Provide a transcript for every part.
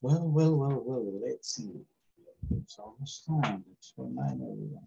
Well, well, well, well, let's see. It's almost time. Let's remind everyone.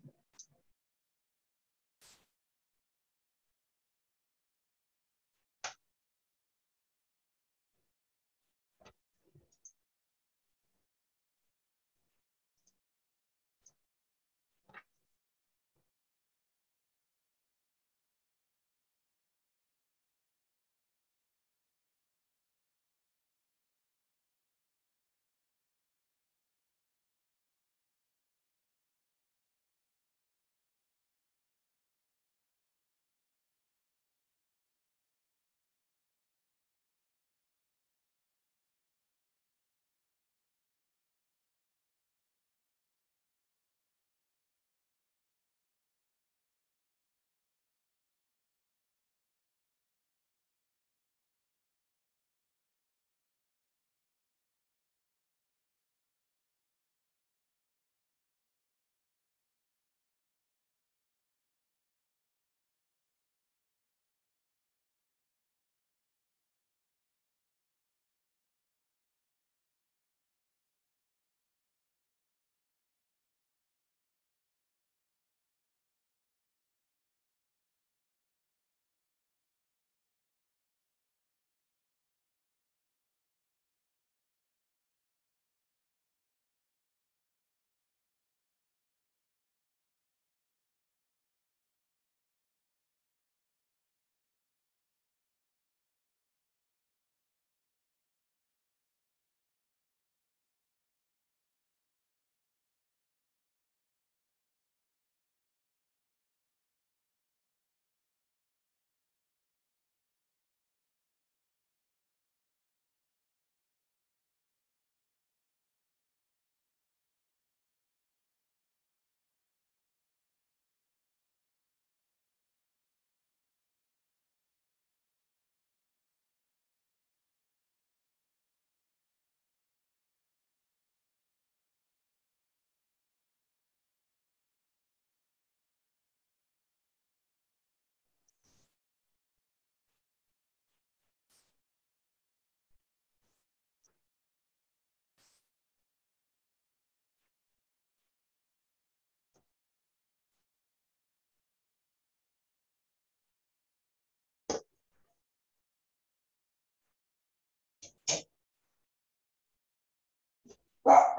Wow.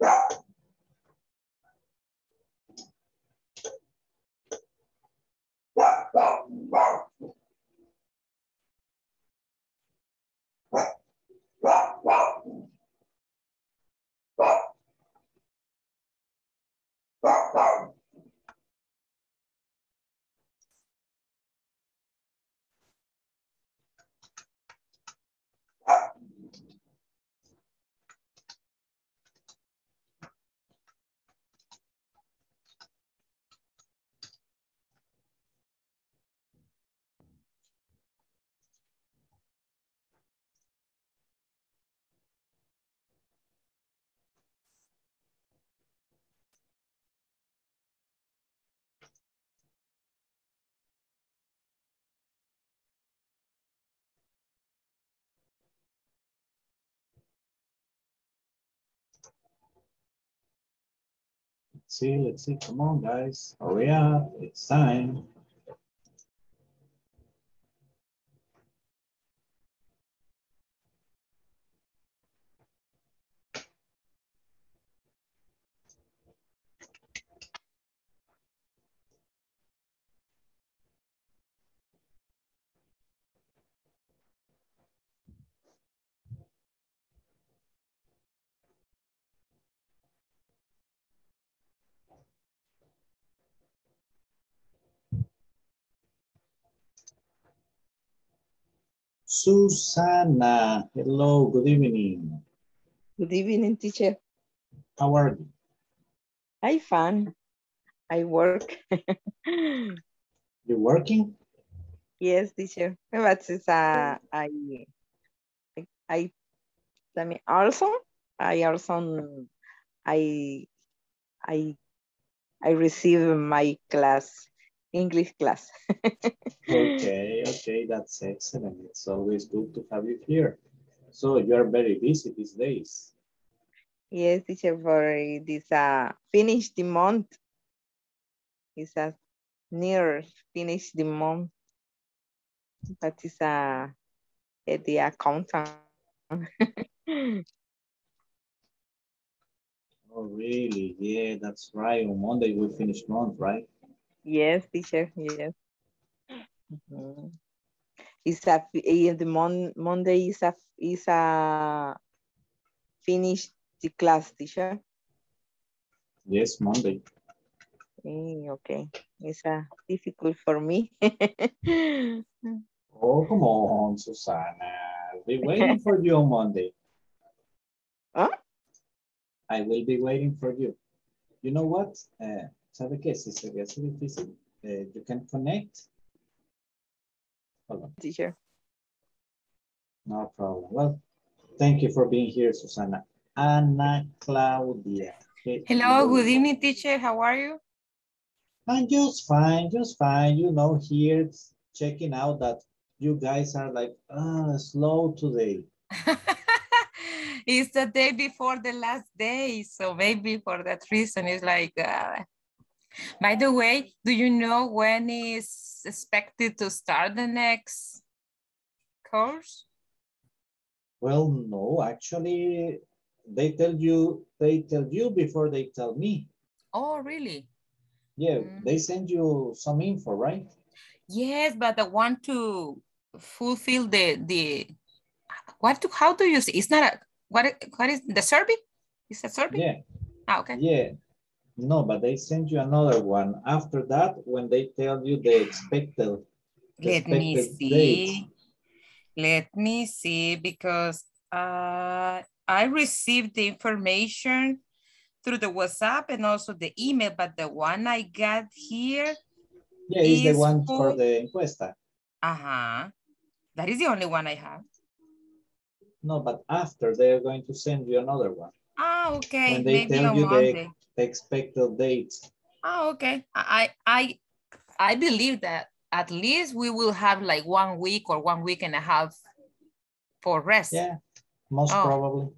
Let's see, let's see. Come on, guys. Hurry up. It's time. Susana, hello, good evening. Good evening, teacher. How are you? I fun. I work. You're working? yes, teacher. But it's uh, I, I, I mean, also, I also, I, I, I receive my class, English class. Okay, okay, that's excellent. It's always good to have you here. So you are very busy these days. yes, teacher, for this uh, finish the month. It's a near finish the month. But it's a, uh, the accountant. Oh, really? Yeah, that's right. On Monday we finish month, right? Yes, teacher, yes. Mhm. It's a, the mon, Monday is a, is a finish the class, teacher. Yes, Monday. Eh, okay, it's a difficult for me. Oh, come on, Susana. I'll be waiting for you on Monday. Huh? I will be waiting for you. You know what? Eh, ¿Sabe qué? Si se ve así difícil, eh, you can connect. Hold on. teacher. No problem. Well, thank you for being here, Susana. Ana Claudia. Hello, good evening, teacher. How are you? I'm just fine, just fine. You know, here checking out that you guys are like, ah, slow today. it's the day before the last day, so maybe for that reason it's like. Uh... By the way, do you know when is expected to start the next course? Well, no, actually, they tell you, they tell you before they tell me. Oh, really? Yeah, Mm. they send you some info, right? Yes, but I want to fulfill the the what to how do you say? It's not a what what is the survey? Is that survey? Yeah, Ah, okay. yeah. No, but they send you another one after that when they tell you the expected. the Let me see. date. Let me see because uh, I received the information through the WhatsApp and also the email, but the one I got here, Yeah, it's the one for for- the encuesta. uh-huh. That is the only one I have. No, but after they're going to send you another one. Ah, okay, When they maybe tell on you Monday. Expected dates. Ah, okay. I, I, I believe that at least we will have like one week or one week and a half for rest. Yeah, most Oh. probably.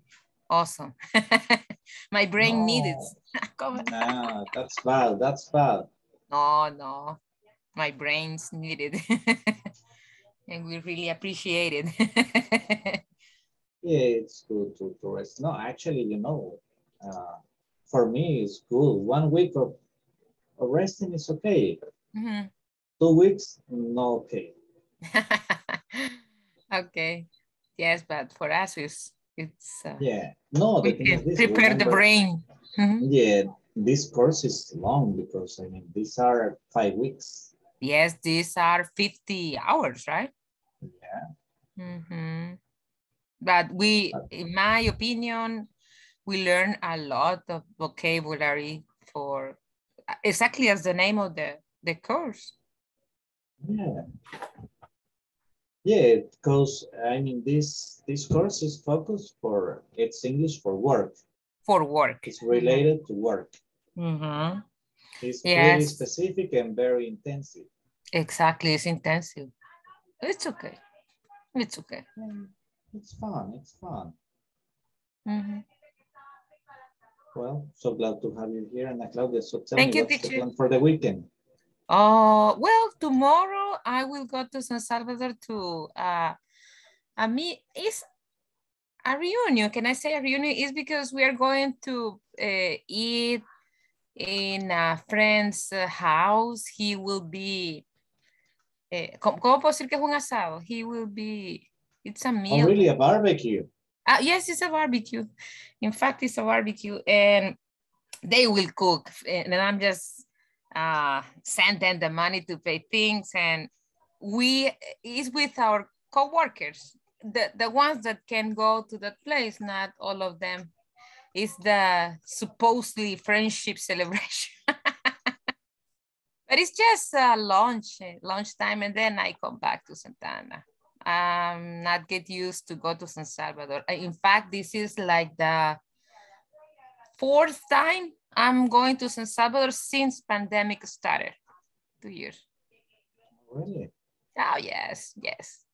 Awesome. My brain No. needed. No, that's bad. That's bad. No, no, my brains needed. and we really appreciate it. Yeah, it's good to, to rest. No, actually, you know, uh, for me, it's good. One week of, of resting is okay. Mhm. Two weeks, no okay. okay. Yes, but for us, it's, it's uh, Yeah, no, we the thing is can this, prepare the brain. Mhm. Yeah, this course is long because I mean, these are five weeks. Yes, these are 50 hours, right? Yeah, Mhm. But we, in my opinion, we learn a lot of vocabulary for exactly as the name of the, the course. yeah. Yeah, because I mean, this, this course is focused for, it's English for work. For work. It's related to work. Mhm. It's pretty Yes. specific and very intensive. Exactly, it's intensive. It's okay. It's okay. It's fun, it's fun. Mhm. Well, so glad to have you here, Ana Claudia. So tell Thank me, you, what's the teacher. plan for the weekend? Oh, well, tomorrow I will go to San Salvador to, uh, a me, it's a reunion. Can I say a reunion? It's because we are going to uh, eat in a friend's house. He will be, eh, ¿cómo, cómo puedo decir que es un asado? He will be, it's a meal. Oh, really, a barbecue? Uh, yes, it's a barbecue. In fact, it's a barbecue and they will cook and I'm just uh, send them the money to pay things and we is with our co-workers, the, the ones that can go to that place, not all of them. It's the supposedly friendship celebration. but it's just uh, lunch, lunchtime, and then I come back to Santa Ana um not get used to go to San Salvador. Uh, In fact, this is like the fourth time I'm going to San Salvador since pandemic started. Two years. Really? Oh yes, yes.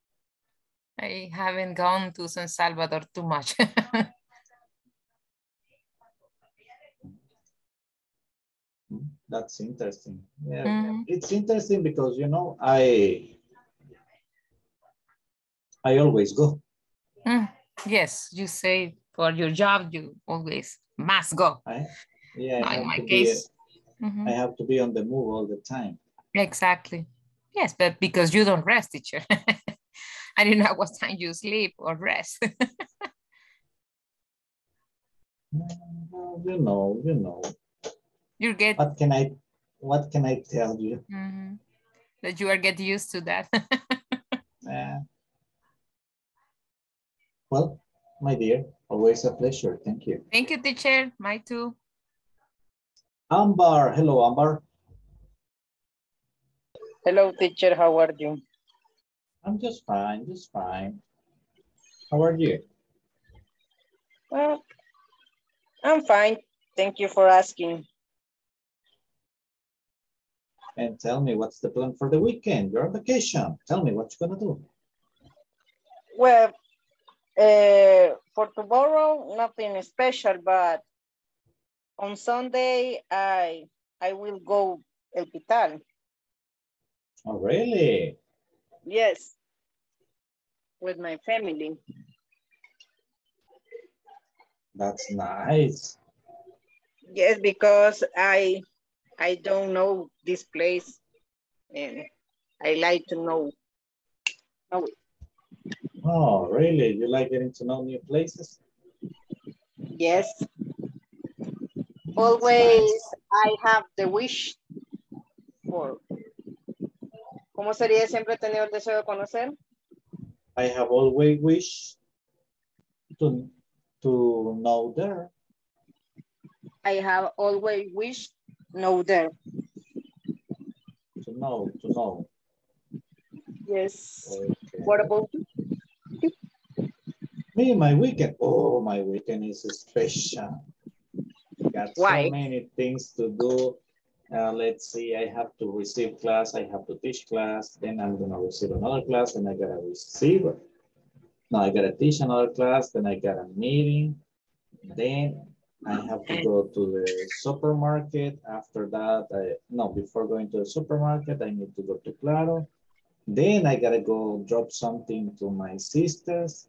I haven't gone to San Salvador too much. Hmm, That's interesting. Yeah, Mhm. it's interesting because, you know, I, I always go. Mm, yes, you say for your job, you always must go. I, yeah, No, in my case. Mhm. I have to be on the move all the time. Exactly. Yes, but because you don't rest, teacher. I didn't know what time you sleep or rest. You know, you know, you get what can I, what can I tell you? Mhm. that you are get used to that. Eh. Well, my dear, always a pleasure. Thank you. Thank you, teacher. My too. Ambar, hello, Ambar. Hello, teacher. How are you? I'm just fine, just fine. How are you? Well, I'm fine. Thank you for asking. And tell me, what's the plan for the weekend? You're on vacation. Tell me what you're gonna do. Well, uh, for tomorrow, nothing special, but on Sunday, I I will go El Pital. Oh, really? Yes, with my family. That's nice. Yes, because I I don't know this place, and I like to know. know it. Oh, really? You like getting to know new places? Yes. Always. I have the wish for. ¿Cómo sería siempre tenido el deseo de conocer? I have always wished to, to know there. I have always wished know there. To know, to know. Yes. Okay. What about you? Me, my weekend. Oh, my weekend is special. Got Why? so many things to do. Uh, let's see, I have to receive class, I have to teach class, then I'm gonna receive another class, then I gotta receive. Now I gotta teach another class, then I got a meeting, Then I have to go to the supermarket. After that, I, no, before going to the supermarket, I need to go to Claro. Then I gotta go drop something to my sisters.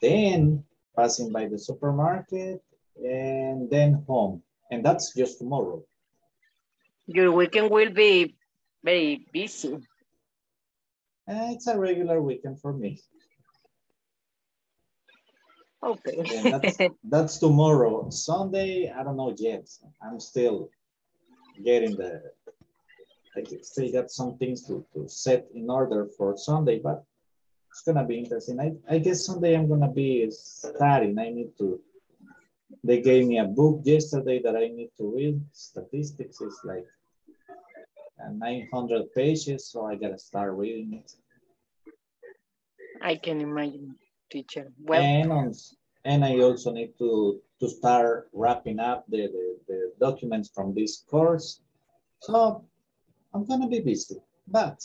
Then passing by the supermarket and then home. And that's just tomorrow. Your weekend will be very busy. Uh, it's a regular weekend for me. Okay. that's, that's tomorrow. Sunday, I don't know yet. I'm still getting the, I still got some things to, to set in order for Sunday, but it's gonna be interesting. I, I guess someday I'm gonna be studying. I need to, they gave me a book yesterday that I need to read. Statistics is like uh, 900 pages, so I gotta start reading it. I can imagine teacher. Well, and on, and I also need to to start wrapping up the, the, the documents from this course. So I'm gonna be busy, but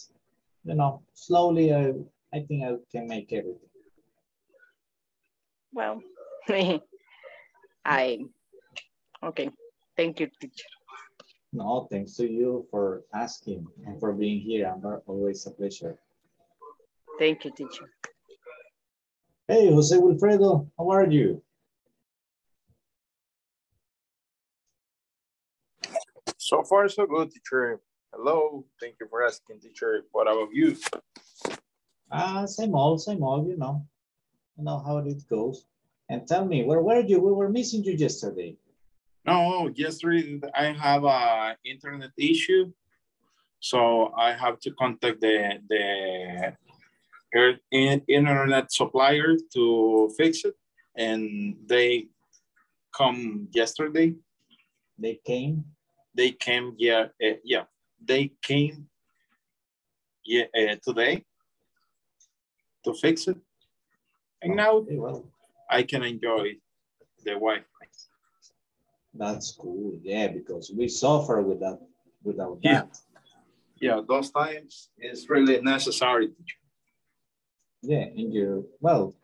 you know, slowly I I think I can make everything. Well, I okay. Thank you, teacher. No, thanks to you for asking and for being here. I'm always a pleasure. Thank you, teacher. Hey, Jose Wilfredo, how are you? So far, so good, teacher. Hello, thank you for asking, teacher. What about you? Ah, uh, same old, same old, you know. You know how it goes. And tell me, where were you? We were missing you yesterday. No, yesterday I have a internet issue. So I have to contact the, the internet supplier to fix it. And they come yesterday. They came? They came, yeah, uh, yeah. They came yeah, uh, today to fix it. And now oh, okay, well. I can enjoy the Wi-Fi. That's cool, yeah, because we suffer with that, without yeah. that. Yeah, those times is really necessary. Yeah, and you well,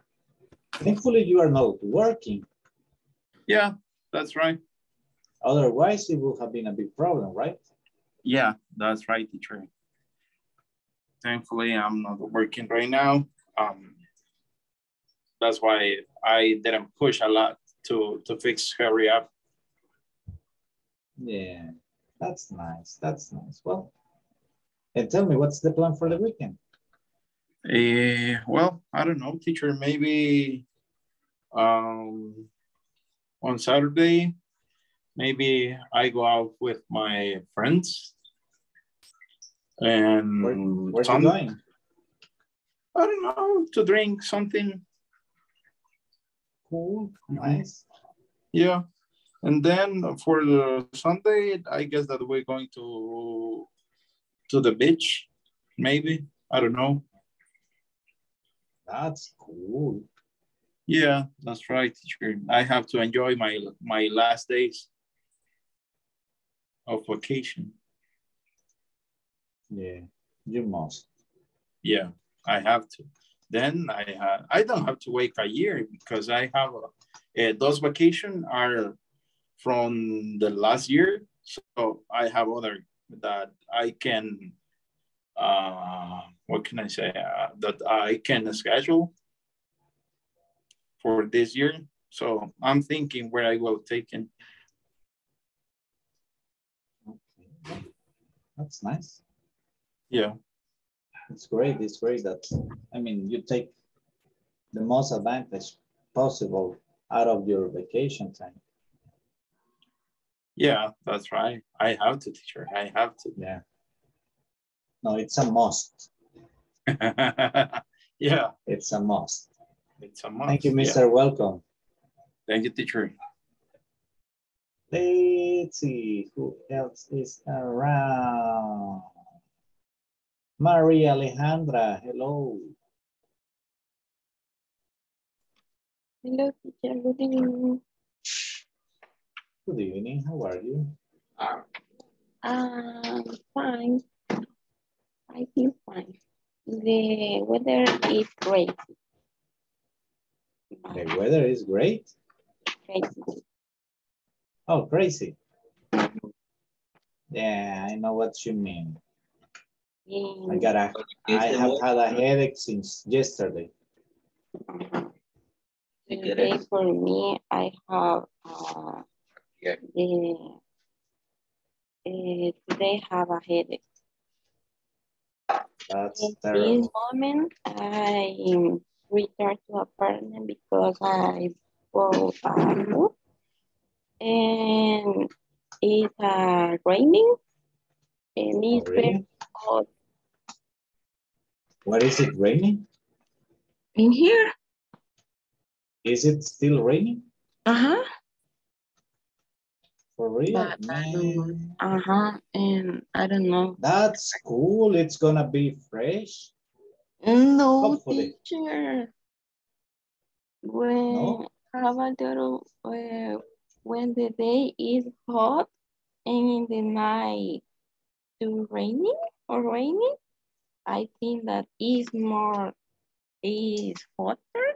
thankfully you are not working. Yeah, that's right. Otherwise, it would have been a big problem, right? Yeah, that's right, teacher. Thankfully, I'm not working right now. Um, that's why I didn't push a lot to to fix hurry up. Yeah, that's nice. That's nice. Well, and tell me, what's the plan for the weekend? Uh, well, I don't know, teacher. Maybe um, on Saturday, maybe I go out with my friends. And where, where some, you going? I don't know, to drink something. Cool, mm-hmm. nice. Yeah. And then for the Sunday, I guess that we're going to to the beach, maybe. I don't know. That's cool. Yeah, that's right, teacher. I have to enjoy my my last days of vacation. Yeah, you must. Yeah, I have to. Then I have, I don't have to wait a year because I have uh, those vacation are from the last year. So I have other that I can uh, what can I say, uh, that I can schedule for this year. So I'm thinking where I will take it. Okay. That's nice. Yeah. It's great. It's great that, I mean, you take the most advantage possible out of your vacation time. Yeah, that's right. I have to, teacher. I have to. Yeah. No, it's a must. yeah. It's a must. It's a must. Thank you, Mr. Yeah. Welcome. Thank you, teacher. Let's see who else is around. Maria Alejandra, hello. Hello, teacher. Good evening. Good evening. How are you? Uh, fine. I feel fine. The weather is great. The weather is great? crazy. Oh, crazy. Yeah, I know what you mean. I got a, I have had a headache since yesterday. today for me, I have uh, Yeah. the uh, today have a headache. That's At this moment, I returned to apartment because I bought a food and it's uh, raining and it's very really? Hot Where is it raining? in here. Is it still raining? Uh-huh. For real? But I don't know. Man, Uh-huh. And I don't know. that's cool. It's gonna be fresh. No, Hopefully. teacher. When No? how about the uh, when the day is hot and in the night too raining or raining, I think that is more is hotter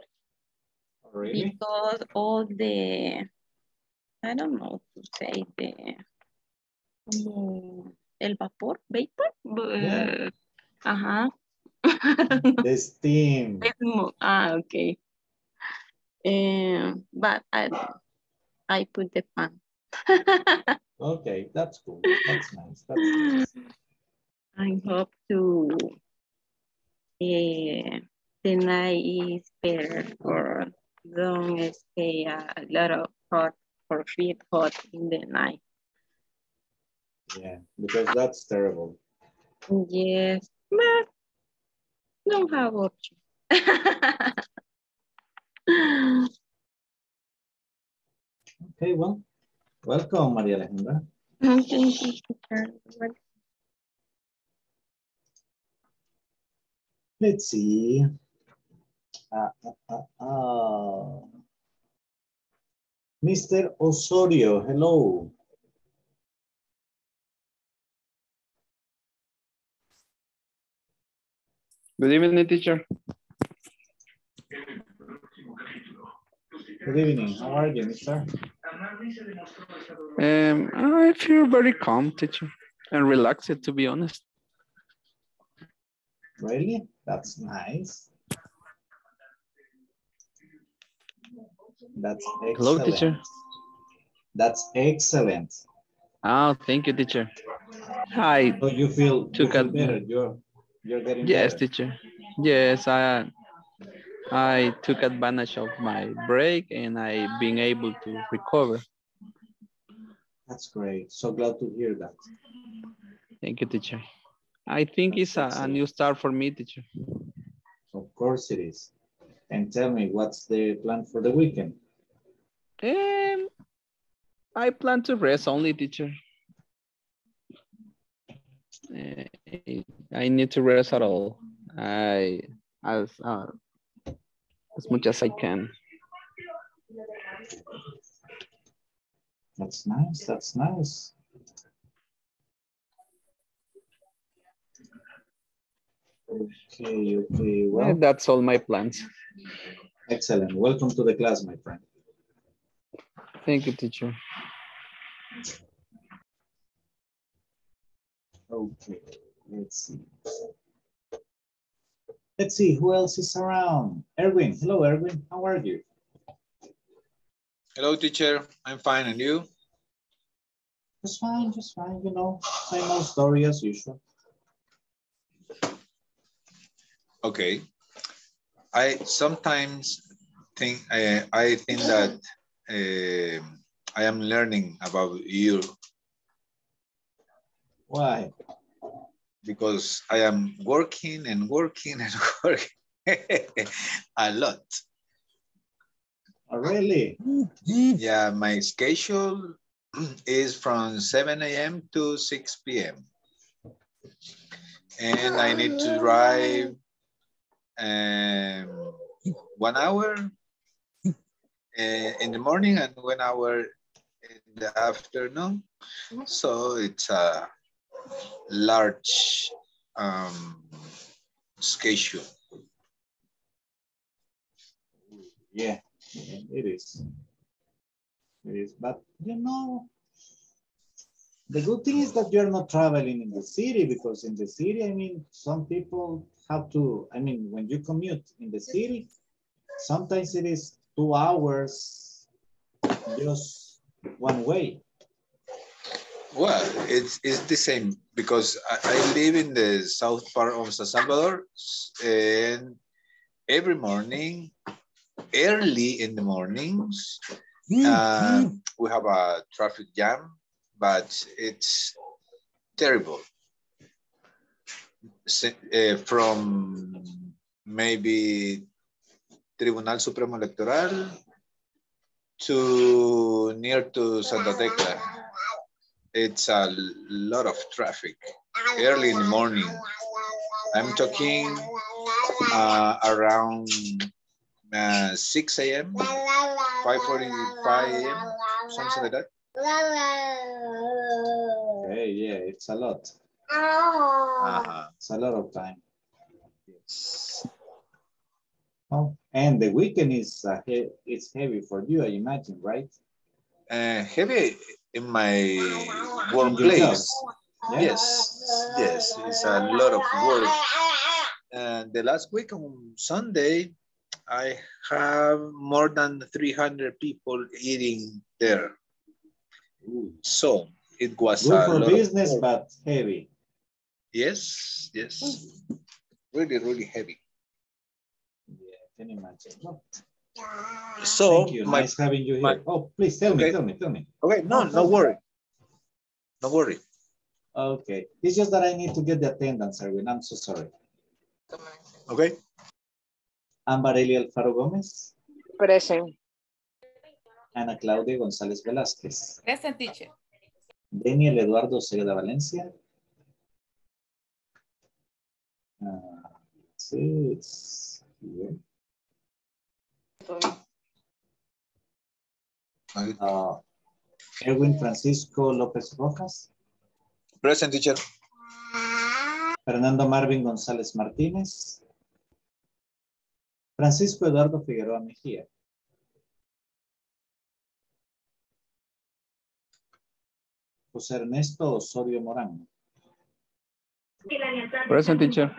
Really? because all the I don't know to say the como el vapor vapor. Yeah. Uh, know. The steam. Ah, okay. Um, but I, I put the fan. Okay, that's cool. That's nice. That's nice. I hope to uh, the night is better or don't stay a lot of hot or feel hot in the night. Yeah, because that's terrible. Yes, but don't have option. Okay, well, welcome, Maria Alejandra. Thank you, Let's see. Uh, uh, uh. Mr. Osorio, hello. Good evening, teacher. Good evening. How are you, mister? Um, I feel very calm, teacher, and relaxed, to be honest. Really? That's nice. That's excellent. Hello, teacher. That's excellent. Oh, thank you, teacher. Hi. So you feel, you feel better. You're, you're getting Yes, better. teacher. Yes, I I took advantage of my break and I being able to recover. That's great. So glad to hear that. Thank you, teacher. I think it's a, a new start for me, teacher. Of course it is. And tell me, what's the plan for the weekend? Um, I plan to rest only, teacher. Eh, I need to rest at all. I as uh, as much as I can. That's nice. That's nice. Okay, okay. Well, That's all my plans. excellent. Welcome to the class, my friend. Thank you, teacher. Okay, let's see. Let's see who else is around. Erwin, hello, Erwin. How are you? Hello, teacher. I'm fine, and you? Just fine, just fine. You know, same old story as usual. Okay. I sometimes think I, I think that uh, I am learning about you Why? because I am working and working and working a lot. Oh, really? Yeah, my schedule is from 7 a.m. to 6 p.m. And I need to drive um, one hour uh, in the morning and one hour in the afternoon. So it's a large um, schedule. Yeah, it is. It is, but you know, the good thing is that you're not traveling in the city because in the city, I mean, some people have to, I mean, when you commute in the city, sometimes it is two hours just one way. Well, it's, it's the same because I, I live in the south part of San Salvador and every morning, early in the mornings, uh, we have a traffic jam, but it's terrible. Uh, from maybe Tribunal Supremo Electoral to near to Santa Tecla. It's a lot of traffic early in the morning. I'm talking uh, around uh, 6 a.m., 5.45 a.m., something like that. Okay, yeah, it's a lot. Uh-huh. It's a lot of time. Yes. Oh, and the weekend is uh, he it's heavy for you, I imagine, right? Uh, heavy in my In your workplace. job. Yeah. Yes, yes, it's a lot of work. And the last week on Sunday, I have more than 300 people eating there. So it was Good a for lot business, work. but heavy. Yes, yes, really, really heavy. Yeah, can you imagine? Oh. Well, So Thank you. my, nice having you my- here. Oh, please tell me, tell me, tell me. okay, no, no oh, worry, no worry. Okay, it's just that I need to get the attendance, Erwin. I'm so sorry. Okay, Ambarelli Alfaro Gómez, Present. Ana Claudia González Velázquez, Present teacher. Daniel Eduardo Segeda Valencia. Sí, it's here. Uh, Erwin Francisco López Rojas, present teacher. Fernando Marvin González Martínez, Francisco Eduardo Figueroa Mejía, José Ernesto Osorio Morán, Present teacher.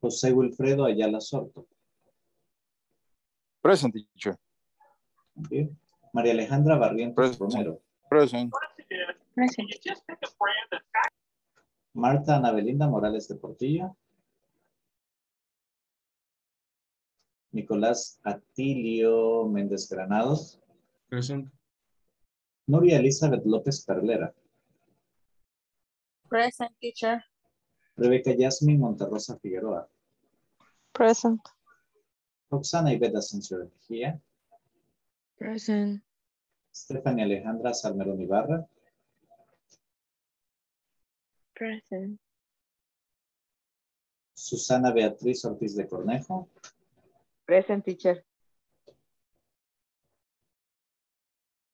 José Wilfredo Ayala Sorto, Present teacher. María Alejandra Barrientos Present. Romero, Present. Marta Ana Belinda Morales de Portillo, Nicolás Atilio Méndez Granados, Present. Nuria Elizabeth López Perlera, Present teacher. Rebeca Yasmin Monterrosa Figueroa, Present. Roxana Iveta Asensio Mejía, Present. Stephanie Alejandra Salmerón Ibarra, Present. Susana Beatriz Ortiz de Cornejo, Present teacher.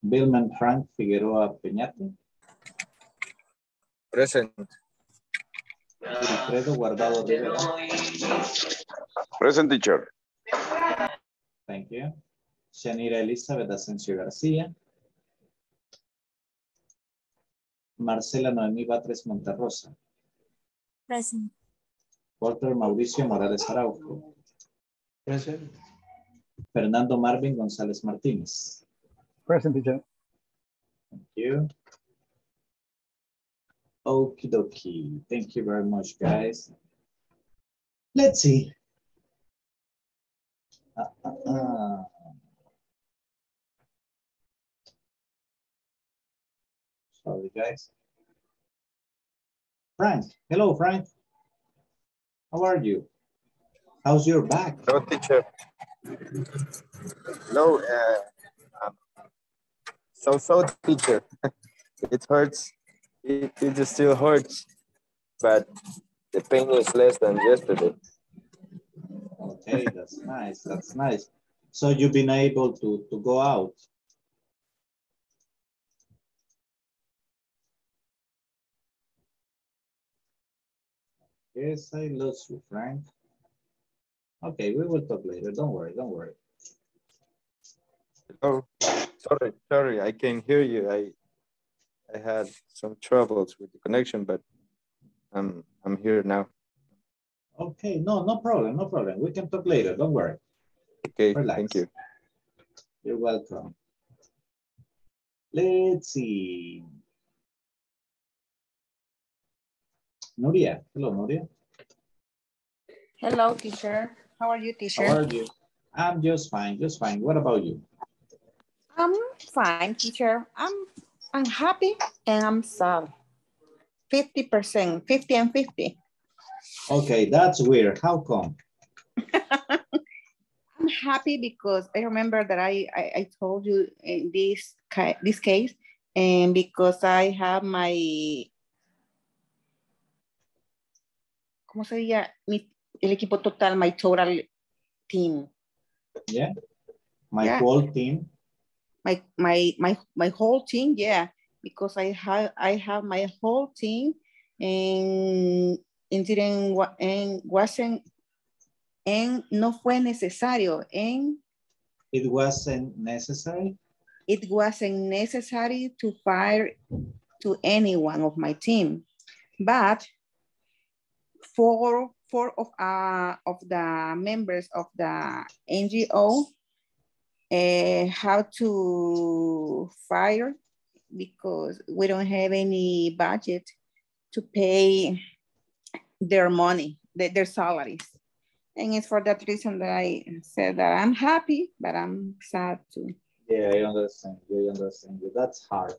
Billman Frank Figueroa Peñate, Present. Wilfredo Guardado Rivera, Present teacher. thank you. Shanira Elizabeth Asensio García, Marcela Noemí Batres Monterrosa, Present. Walter Mauricio Morales Araujo, Present. Fernando Marvin González Martínez. Present teacher. Thank you. Okie dokie. Thank you very much, guys. Let's see. Uh, uh, uh. Sorry, guys. Frank, hello, Frank. How are you? How's your back? No teacher. No, uh, um, so so teacher. it hurts. It, it still hurts, but the pain is less than yesterday. Okay, that's nice. That's nice. So you've been able to, to go out. Yes, I lost you, Frank. Okay, we will talk later. Don't worry, don't worry. Oh, sorry, sorry, I can hear you. I I had some troubles with the connection, but I'm I'm here now. Okay, no, no problem, no problem. We can talk later, don't worry. Okay, Relax. thank you. You're welcome. Let's see. Nuria, hello, Nuria. Hello, teacher. How are you, teacher? How are you? I'm just fine, just fine. What about you? I'm fine, teacher. I'm I'm happy and I'm sad. 50%, 50 and 50. Okay, that's weird. How come? I'm happy because I remember that I, I, I told you in this, this case, and because I have my, ¿cómo se diría? Mi, el equipo total, my total team. Yeah, my Yeah. whole team. My my my my whole team yeah because i have i have my whole team and it didn't and wasn't and no fue necesario and It wasn't necessary. it wasn't necessary to fire to any one of my team but four four of uh of the members of the ngo uh, how to fire because we don't have any budget to pay their money, their, their salaries. And it's for that reason that I said that I'm happy, but I'm sad too. Yeah, I understand. I understand. That's hard.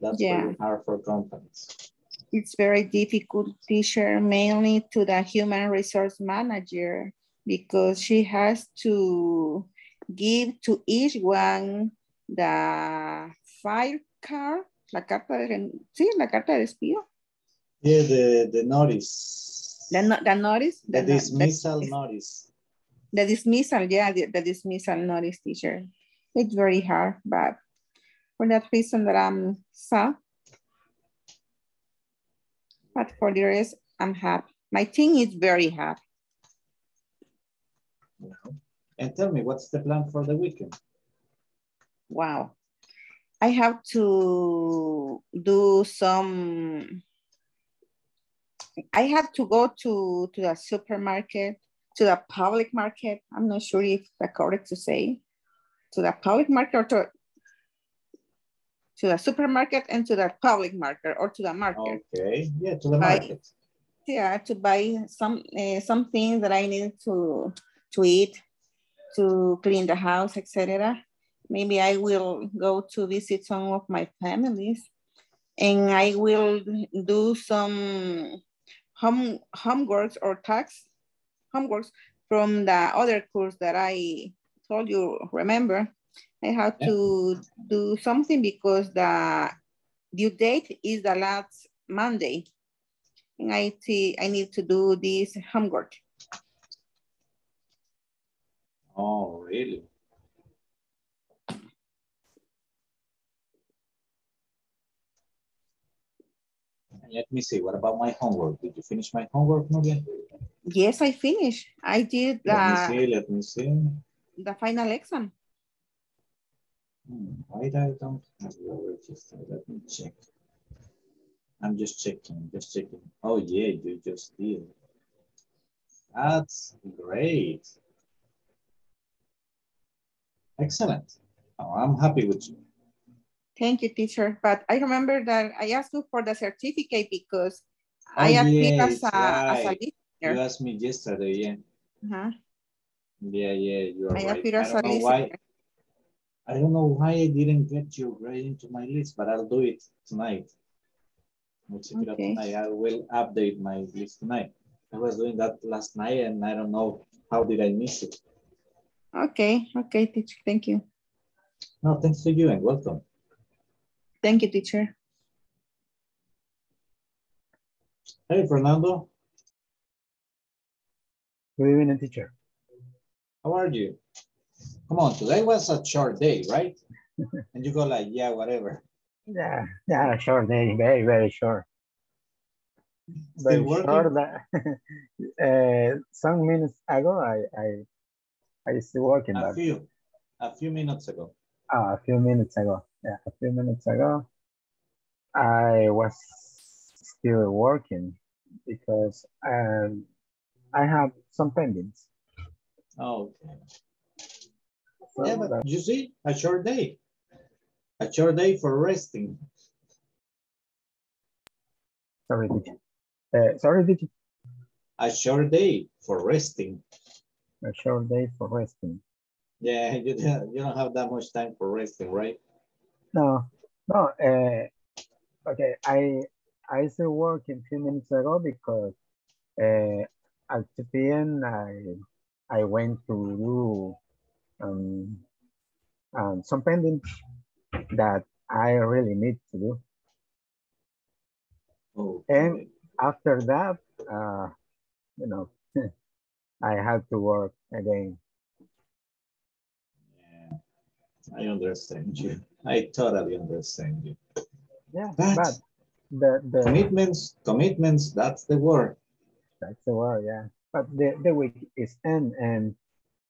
That's Yeah. very hard for companies. It's very difficult teacher, mainly to the human resource manager, because she has to give to each one the fire card, la carta de, sí, la carta de despido, Yeah, the, the notice. the, no- the notice, The no- dismissal notice. the dismissal, yeah, the, the dismissal notice teacher. It's very hard, but for that reason that I'm sad. But for the rest, I'm happy. My team is very happy. And tell me, what's the plan for the weekend? Wow. I have to do some, I have to go to, to the supermarket, to the public market. I'm not sure if the correct to say, to the public market or to, to the supermarket and to the public market or to the market. Okay, yeah, to the market. Yeah, to buy some, uh, some things that I need to, to eat, to clean the house, etc. Maybe I will go to visit some of my families and I will do some home homeworks or tax homeworks from the other course that I told you, remember? I have to do something because the due date is the last Monday. And I I need to do this homework. Oh, really? Let me see, what about my homework? Did you finish my homework, Nuria? Yes, I finished. I did Let me see, let me see. the final exam. Hmm, Why I don't have your register? Let me check. I'm just checking, just checking. Oh yeah, you just did. That's great. Excellent. Oh, I'm happy with you. Thank you, teacher. But I remember that I asked you for the certificate because Oh, I appeared yes, as a, as a right. You asked me yesterday, yeah. Uh-huh. Yeah, yeah, you are I right. appeared I as a don't know why. I don't know why I didn't get you right into my list, but I'll do it tonight. I'll check it out Okay. tonight. I will update my list tonight. I was doing that last night and I don't know how did I miss it. Okay, okay, teacher. Thank you. No, thanks to you and welcome. Thank you, teacher. Hey, Fernando, Good evening, teacher. how are you? Come on, today was a short day, right? And you go like, yeah, whatever. Yeah, yeah, short day, very, very short. Very Still short. working? that- uh, some minutes ago, I, I, I still working, A few, a few minutes ago. uh, a few minutes ago. Yeah, a few minutes ago, I was still working because um, I have some pendings. Oh, okay. So Yeah, but you see, a short day. A short day for resting. sorry, teacher. Uh, sorry, teacher. A short day for resting. A short day for resting. Yeah, you don't, you don't have that much time for resting, right? No, no. Uh, okay, I I still work working few minutes ago because uh, at 2 p.m. I I went to do um, um, some pending that I really need to do. Oh, And after that, uh, you know, I have to work again. I understand you. I totally understand you. Yeah, But but the the commitments, commitments, that's the word. That's the word, yeah. But the, the week is end and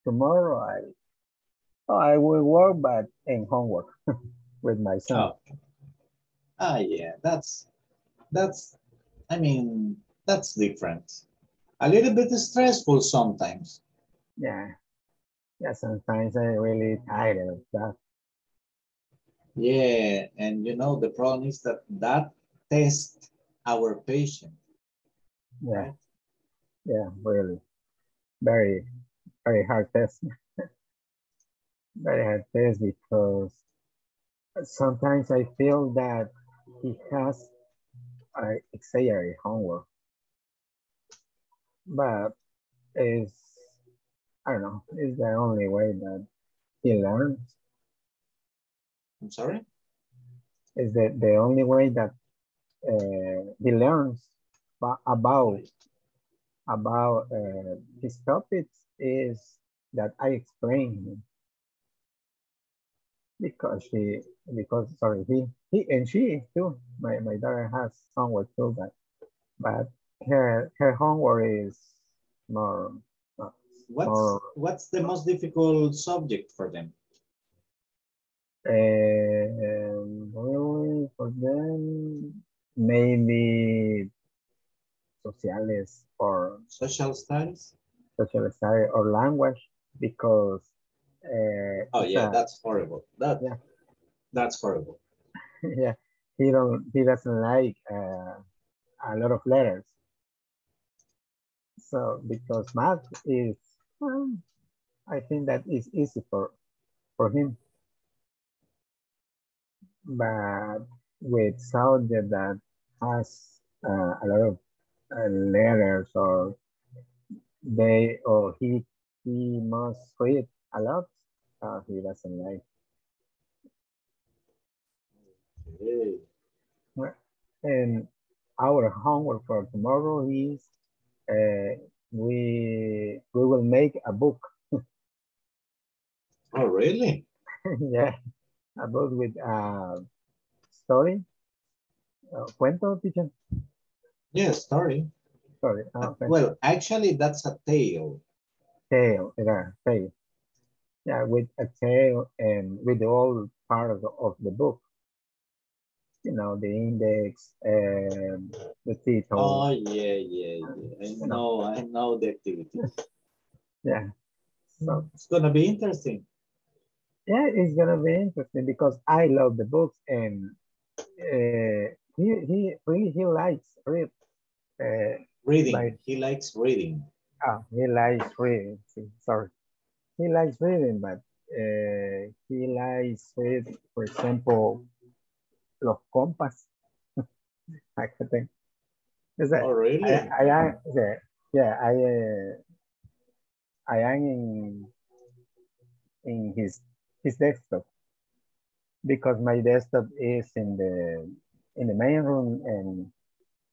tomorrow I oh, I will work but in homework with my son. Oh. Ah, yeah, that's, that's, I mean, that's different. A little bit stressful sometimes. Yeah. Yeah, sometimes I really tired of that. Yeah, and you know, the problem is that that tests our patient. Yeah. Yeah, really. Very, very hard test. very hard test because sometimes I feel that he has uh, exaggerate homework. But it's, I don't know, it's the only way that he learns. I'm sorry? Is the, the only way that uh, he learns about about uh, his topics is that I explain him. because she because sorry he he and she too my, my daughter has somewhat too but but her her homework is more uh, What's, more what's the most difficult subject for them? um, really for them maybe sociales or Social studies? social study or language because uh, Oh yeah, a- that's horrible. That, Yeah. that's horrible. yeah, he don't he doesn't like uh, a lot of letters. So because math is, um, I think that is easy for for him. But with subject that has uh, a lot of uh, letters or they or he he must read a lot, uh, he doesn't like. Okay. And our homework for tomorrow is we we will make a book. Oh, really? yeah, a book with a story. Uh, cuento, teacher? Yeah, story. Sorry. ah, okay. Well, actually, that's a tale. Tale, yeah, tale. Yeah, with a tale and with all part of the, of the book. You know, the index and the title. Oh, yeah, yeah, yeah. I know, I know the activities. Yeah. So It's gonna be interesting. yeah, it's gonna be interesting because I love the books and uh, he he really he likes read. Uh, Reading. Like- He likes reading. ah, he likes reading. Sorry, he likes reading, but uh, he likes read, for example, Los Compas. I think. Is that Oh, really? I, I am yeah, yeah I uh, I am in in his his desktop because my desktop is in the in the main room and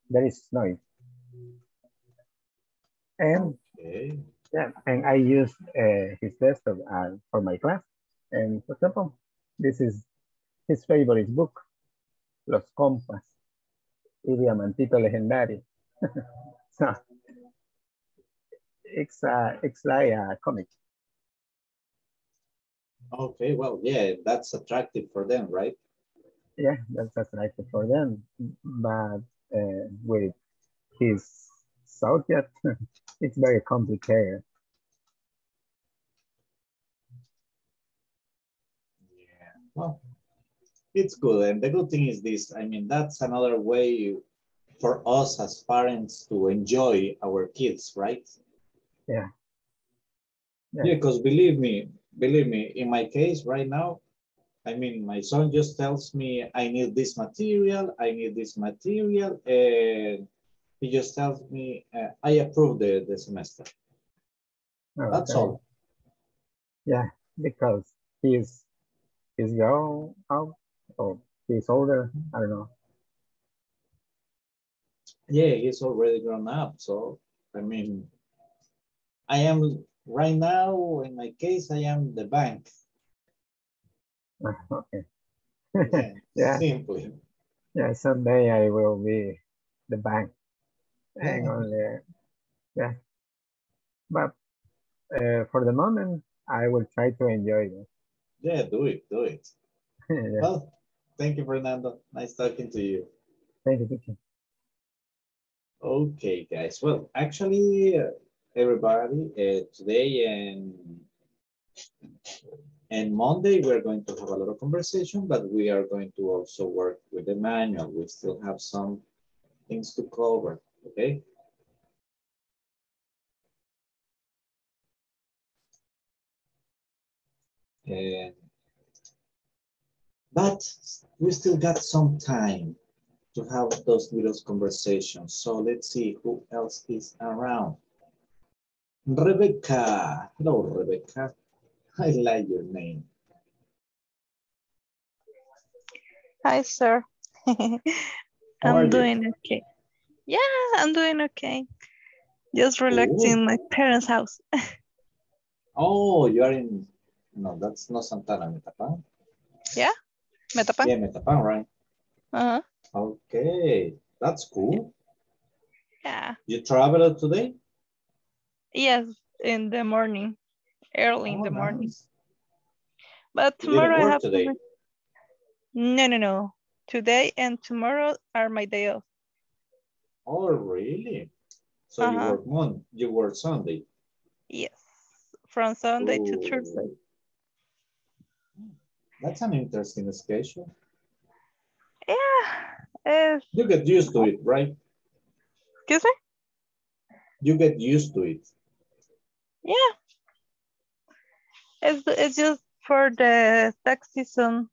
there is noise. And Okay. yeah, and I use uh, his desktop uh, for my class. And for example, this is his favorite book, Los Compas y Diamantito Legendario. so it's uh, it's like a comic. Okay, well, yeah, that's attractive for them, right? Yeah, that's attractive for them. But uh, with his subject, it's very complicated. Well, it's good. And the good thing is this, I mean, that's another way for us as parents to enjoy our kids, right? Yeah. Yeah, because believe me, believe me, in my case right now, I mean, my son just tells me I need this material, I need this material, and he just tells me uh, I approve the, the semester. That's all. Yeah, because he's he's grown out or he's older. I don't know. Yeah, he's already grown up. So, I mean, I am right now, in my case, I am the bank. Okay. Yeah, Yeah. Simply. Yeah, someday I will be the bank. Hang on there. yeah. But uh, for the moment, I will try to enjoy it. Yeah, do it, do it. yeah. Well, thank you, Fernando. Nice talking to you. Thank you, teacher. Okay, guys. Well, actually, uh, everybody, uh, today and and Monday we're going to have a lot of conversation, but we are going to also work with the manual. We still have some things to cover. Okay. And but we still got some time to have those little conversations. So let's see who else is around. Rebecca. Hello, Rebecca. I like your name. Hi, sir. I'm you? doing okay. Yeah, I'm doing okay. Just relaxing in my parents' house. Oh, you are in, no, that's not Santa Ana, Metapan. Yeah, Metapan. Yeah, Metapan, right? Uh-huh. Okay, that's cool. Yeah. You traveled today? Yes, in the morning, early in Oh, the morning. But tomorrow I have today? to. No, no, no. Today and tomorrow are my day off. Oh, really? So you Uh-huh. work Monday, you work Sunday? Yes, from Sunday to Thursday. That's an interesting schedule. Yeah. It's, You get used to it, right? excuse me? You get used to it. Yeah. It's, it's just for the tax season.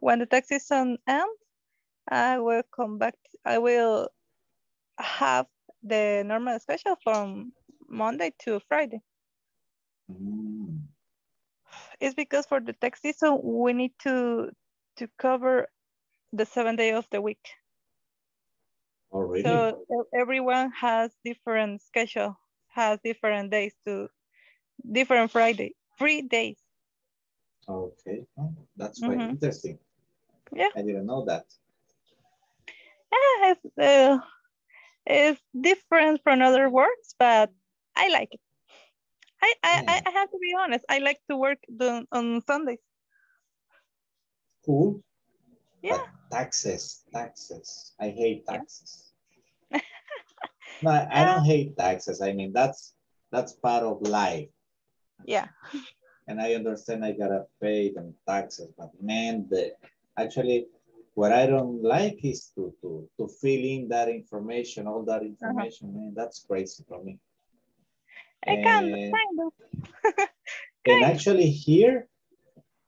When the tax season ends, I will come back. I will have the normal schedule from Monday to Friday. Mm. It's because for the tax season, we need to to cover the seven day of the week. Really? So everyone has different schedule, has different days to different Friday, free days. Okay, that's quite Mhm. interesting. Yeah. I didn't know that. Yeah, it's, uh, it's different from other works, but I like it. I, I, I mm. I have to be honest. I like to work the, on Sundays. Cool. Yeah. But taxes, taxes. I hate taxes. no, I, don't hate taxes. I mean, that's that's part of life. Yeah. And I understand I gotta pay them taxes, but man, the actually what I don't like is to to to fill in that information, all that uh-huh. information, man. That's crazy for me. I can kind of. And actually here,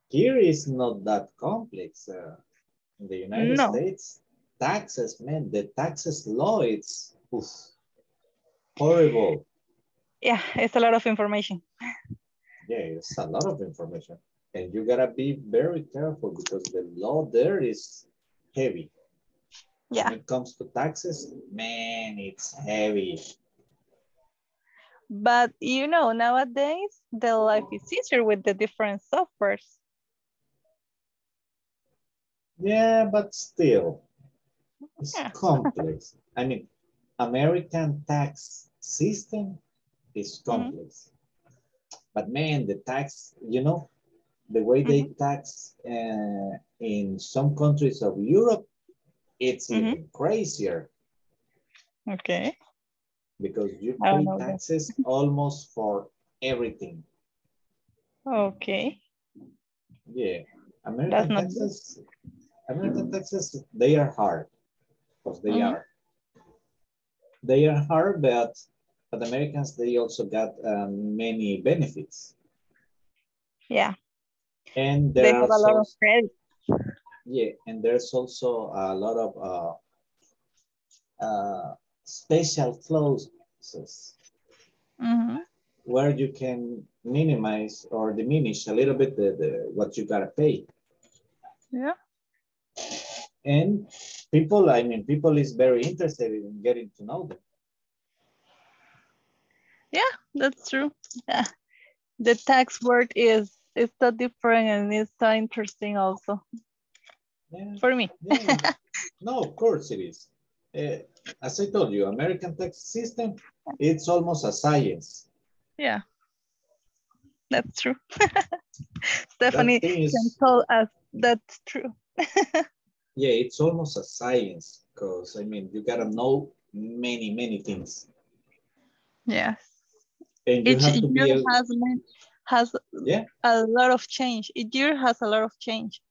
here is not that complex. Uh, in the United No. States, taxes, man, the taxes law, it's oof, horrible. Yeah, it's a lot of information. Yeah, it's a lot of information. And you gotta be very careful because the law there is heavy. Yeah. When it comes to taxes, man, it's heavy. But you know, nowadays the life is easier with the different softwares. Yeah, but still, it's Yeah. complex. I mean, American tax system is Mm-hmm. complex. But man, the tax, you know, the way they tax uh, in some countries of Europe, it's even crazier Okay. Because you pay taxes almost for everything. Okay. Yeah, That's American not taxes, American taxes, they are hard, because they Mhm. are. They are hard, but, but Americans, they also got um, many benefits. Yeah. And They there have are a lot of credit. yeah, and there's also a lot of uh, uh, special clauses Mhm. where you can minimize or diminish a little bit the, the what you gotta pay. Yeah. And people, I mean, people is very interested in getting to know them. Yeah, that's true. Yeah. The tax work is is so different and it's so interesting also Yeah, for me. yeah. no, of course it is. Uh, as I told you, American tax system, it's almost a science. Yeah. That's true. Stephanie thing is- can tell us that's true. Yeah, it's almost a science because I mean, you gotta know many, many things. Yes. And you Each have to be year has has yeah, a lot of change. Each year has a lot of change.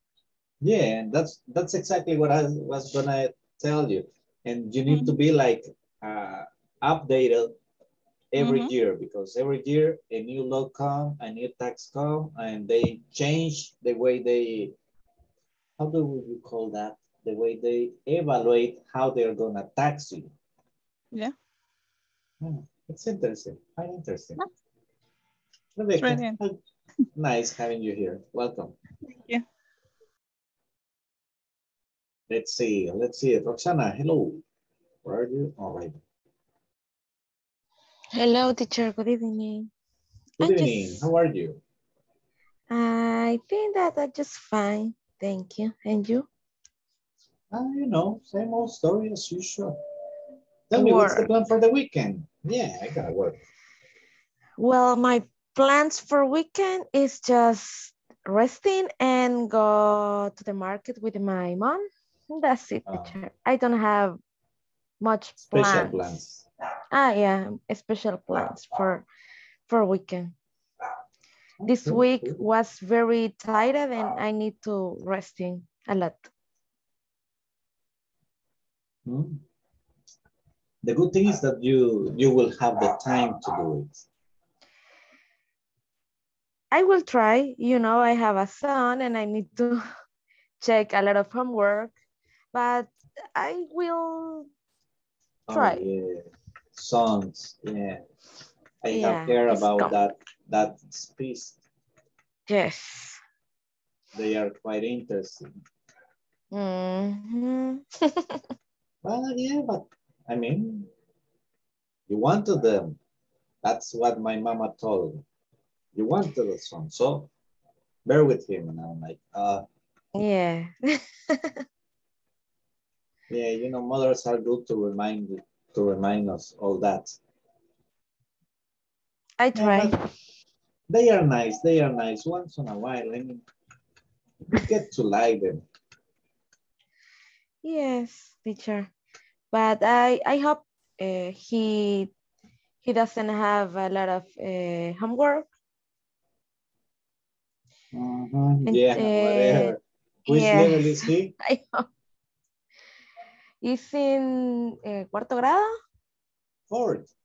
yeah, and that's that's exactly what I was gonna tell you. And you need to be like uh, updated every Mhm. year because every year a new law come, a new tax come, and they change the way they, how do you call that? The way they evaluate how they're gonna tax you. Yeah. Hmm, It's interesting, quite interesting. Yeah. Rebecca, nice having you here. Welcome. Thank you. Let's see, let's see. It. Roxana, hello. Where are you? All right. Hello, teacher. Good evening. Good I evening. just- How are you? I think that I'm just fine. Thank you. And you? Ah, you know, same old story as usual. Tell me, what's the plan for the weekend? Yeah, I gotta work. Well, my plans for weekend is just resting and go to the market with my mom. That's it, Ah. teacher. I don't have much Special plans. plans. Ah, yeah, special plans for for weekend. This week was very tired and I need to resting a lot. Hmm. The good thing is that you you will have the time to do it. I will try. You know, I have a son and I need to check a lot of homework, but I will try. Oh, yeah. Songs, yeah. I Yeah, have heard it's about com- that that piece. Yes. They are quite interesting. Mhm. Well, yeah, but I mean, you wanted them. That's what my mama told me. You wanted the song, so bear with him. And I'm like, uh, yeah. yeah, you know, mothers are good to remind to remind us all that. I try. but They are nice. They are nice. Once in a while, I mean, you get to like them. Yes, teacher. But I I hope uh, he he doesn't have a lot of uh, homework. Mhm, And, Yeah, uh, whatever. Which yeah. level is he? I hope. He's in uh, cuarto grado. Fourth.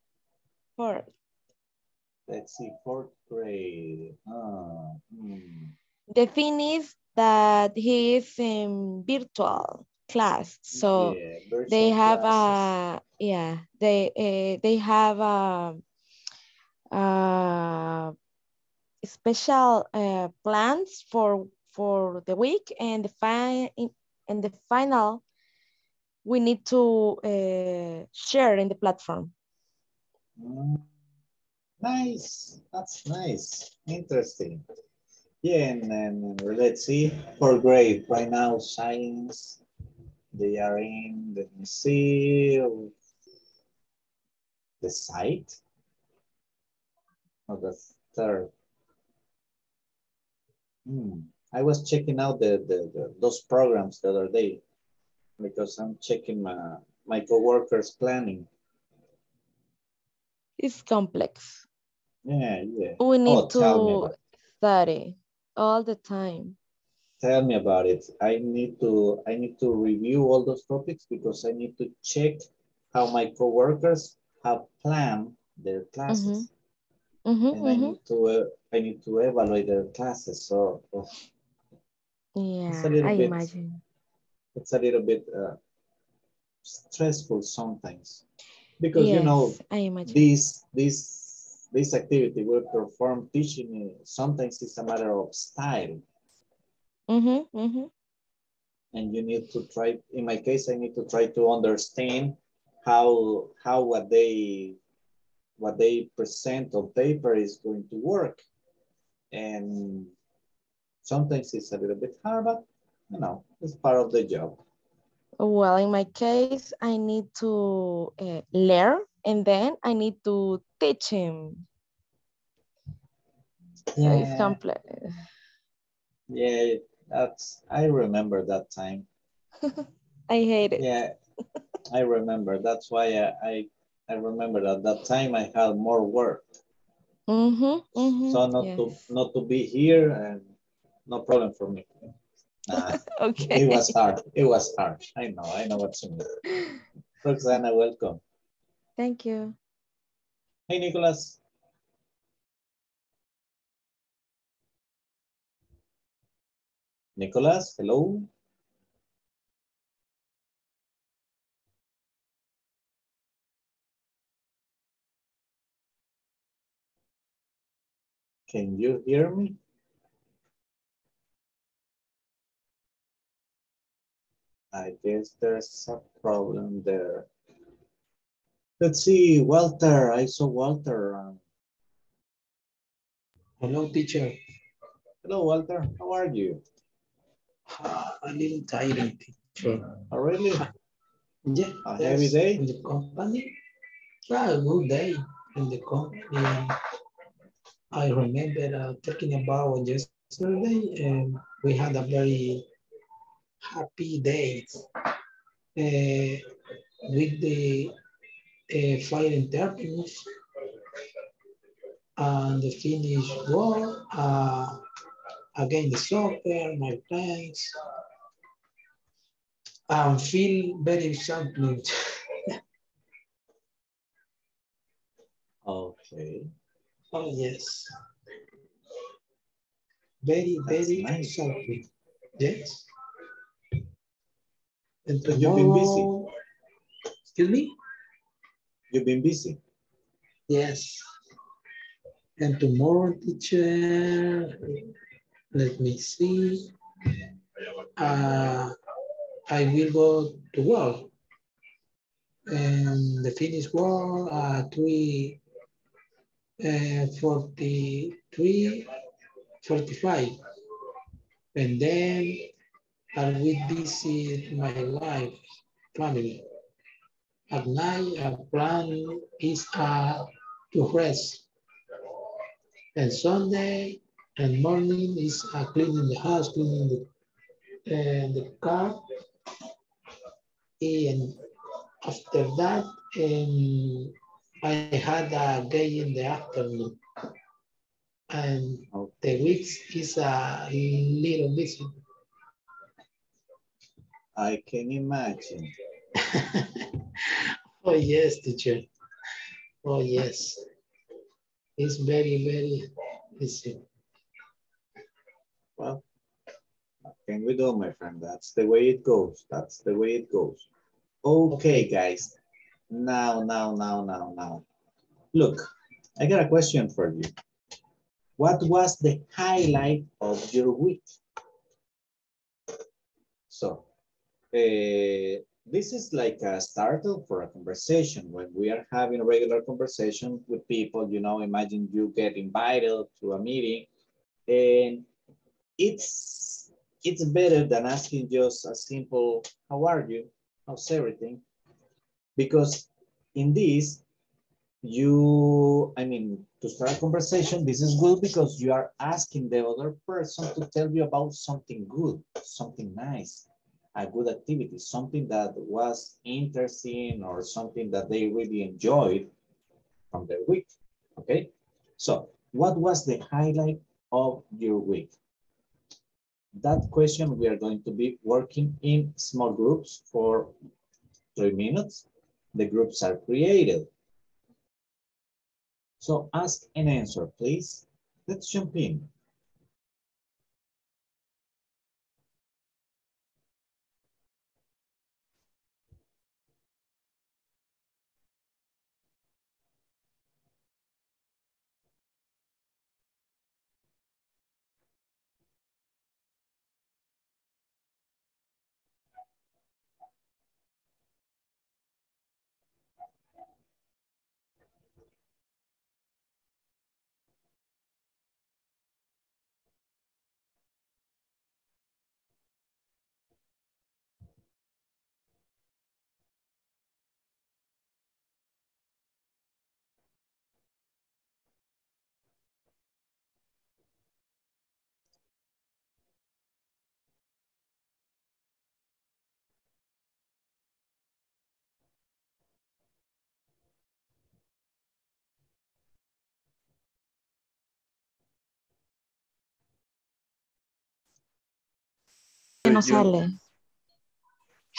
Four. Let's see, fourth grade. Ah, hmm. The thing is that he is in virtual class, so Yeah, they have classes. a yeah they uh, they have a, a special uh, plans for for the week and the fi and the final we need to uh, share in the platform. Mm, Nice. That's nice. Interesting. Yeah, and then let's see. for grade right now, science. They are in. Me see. The site. Oh, the third. Hmm. I was checking out the, the, the, those programs the other day because I'm checking my my coworkers planning. It's complex. Yeah, yeah. We need Oh, to study all the time. Tell me about it. I need to I need to review all those topics because I need to check how my coworkers have planned their classes, Mhm, and I mhm. need to uh, I need to evaluate their classes. So oh, Yeah, I bit imagine. It's a little bit uh, stressful sometimes because you know I imagine. this this this activity we perform teaching uh, sometimes it's a matter of style Mm-hmm, mm-hmm. and you need to try in my case i need to try to understand how how what they what they present on paper is going to work and sometimes it's a little bit hard but you know it's part of the job Well, in my case, I need to uh, learn and then I need to teach him. So it's yeah complex. yeah that's i remember that time I hate it. yeah i remember that's why i i, I remember that that time i had more work Mm-hmm, mm-hmm. so not to not to be here and no problem for me Nah, Okay. it was hard. It was hard. I know. I know what you mean. Roxana, welcome. Thank you. Hey, Nicholas. Nicholas, hello. Can you hear me? I guess there's a problem there. Let's see, Walter. I saw Walter. Um, Hello, teacher. hello, Walter. How are you? Ah, a little tired, teacher. Oh, really? Yeah. A heavy day? In the company. Yeah, a good day in the company. I remember uh, talking about yesterday, and we had a very happy days uh, with the uh, fire interpreters and the Finnish war, uh, again the soccer, my friends. I feel very excited. Okay. Oh, yes. Very, That's very nice. excited. Yes. And you've been busy. excuse me? You've been busy. Yes. And tomorrow, teacher, let me see. Uh, I will go to work. And the Finnish war, uh, three, uh, 43, 45. And then I will visit my wife, family. At night, our plan is uh, to rest. And Sunday and morning is uh, cleaning the house, cleaning the, uh, the car. And after that, um, I had a day in the afternoon. And the week is a little busy. I can imagine. Oh, yes, teacher. Oh, yes. It's very, very busy. Well, what can we do, my friend? That's the way it goes. That's the way it goes. Okay, guys. Now, now, now, now, now. Look, I got a question for you. What was the highlight of your week? So, uh, this is like a startle for a conversation. When we are having a regular conversation with people, you know, imagine you get invited to a meeting and it's it's better than asking just a simple, how are you? How's everything? Because in this, you, I mean, to start a conversation, this is good because you are asking the other person to tell you about something good, something nice, a good activity, something that was interesting or something that they really enjoyed from their week, okay? So what was the highlight of your week? That question we are going to be working in small groups for three minutes. The groups are created. So ask and answer, please. Let's jump in. No you- sale.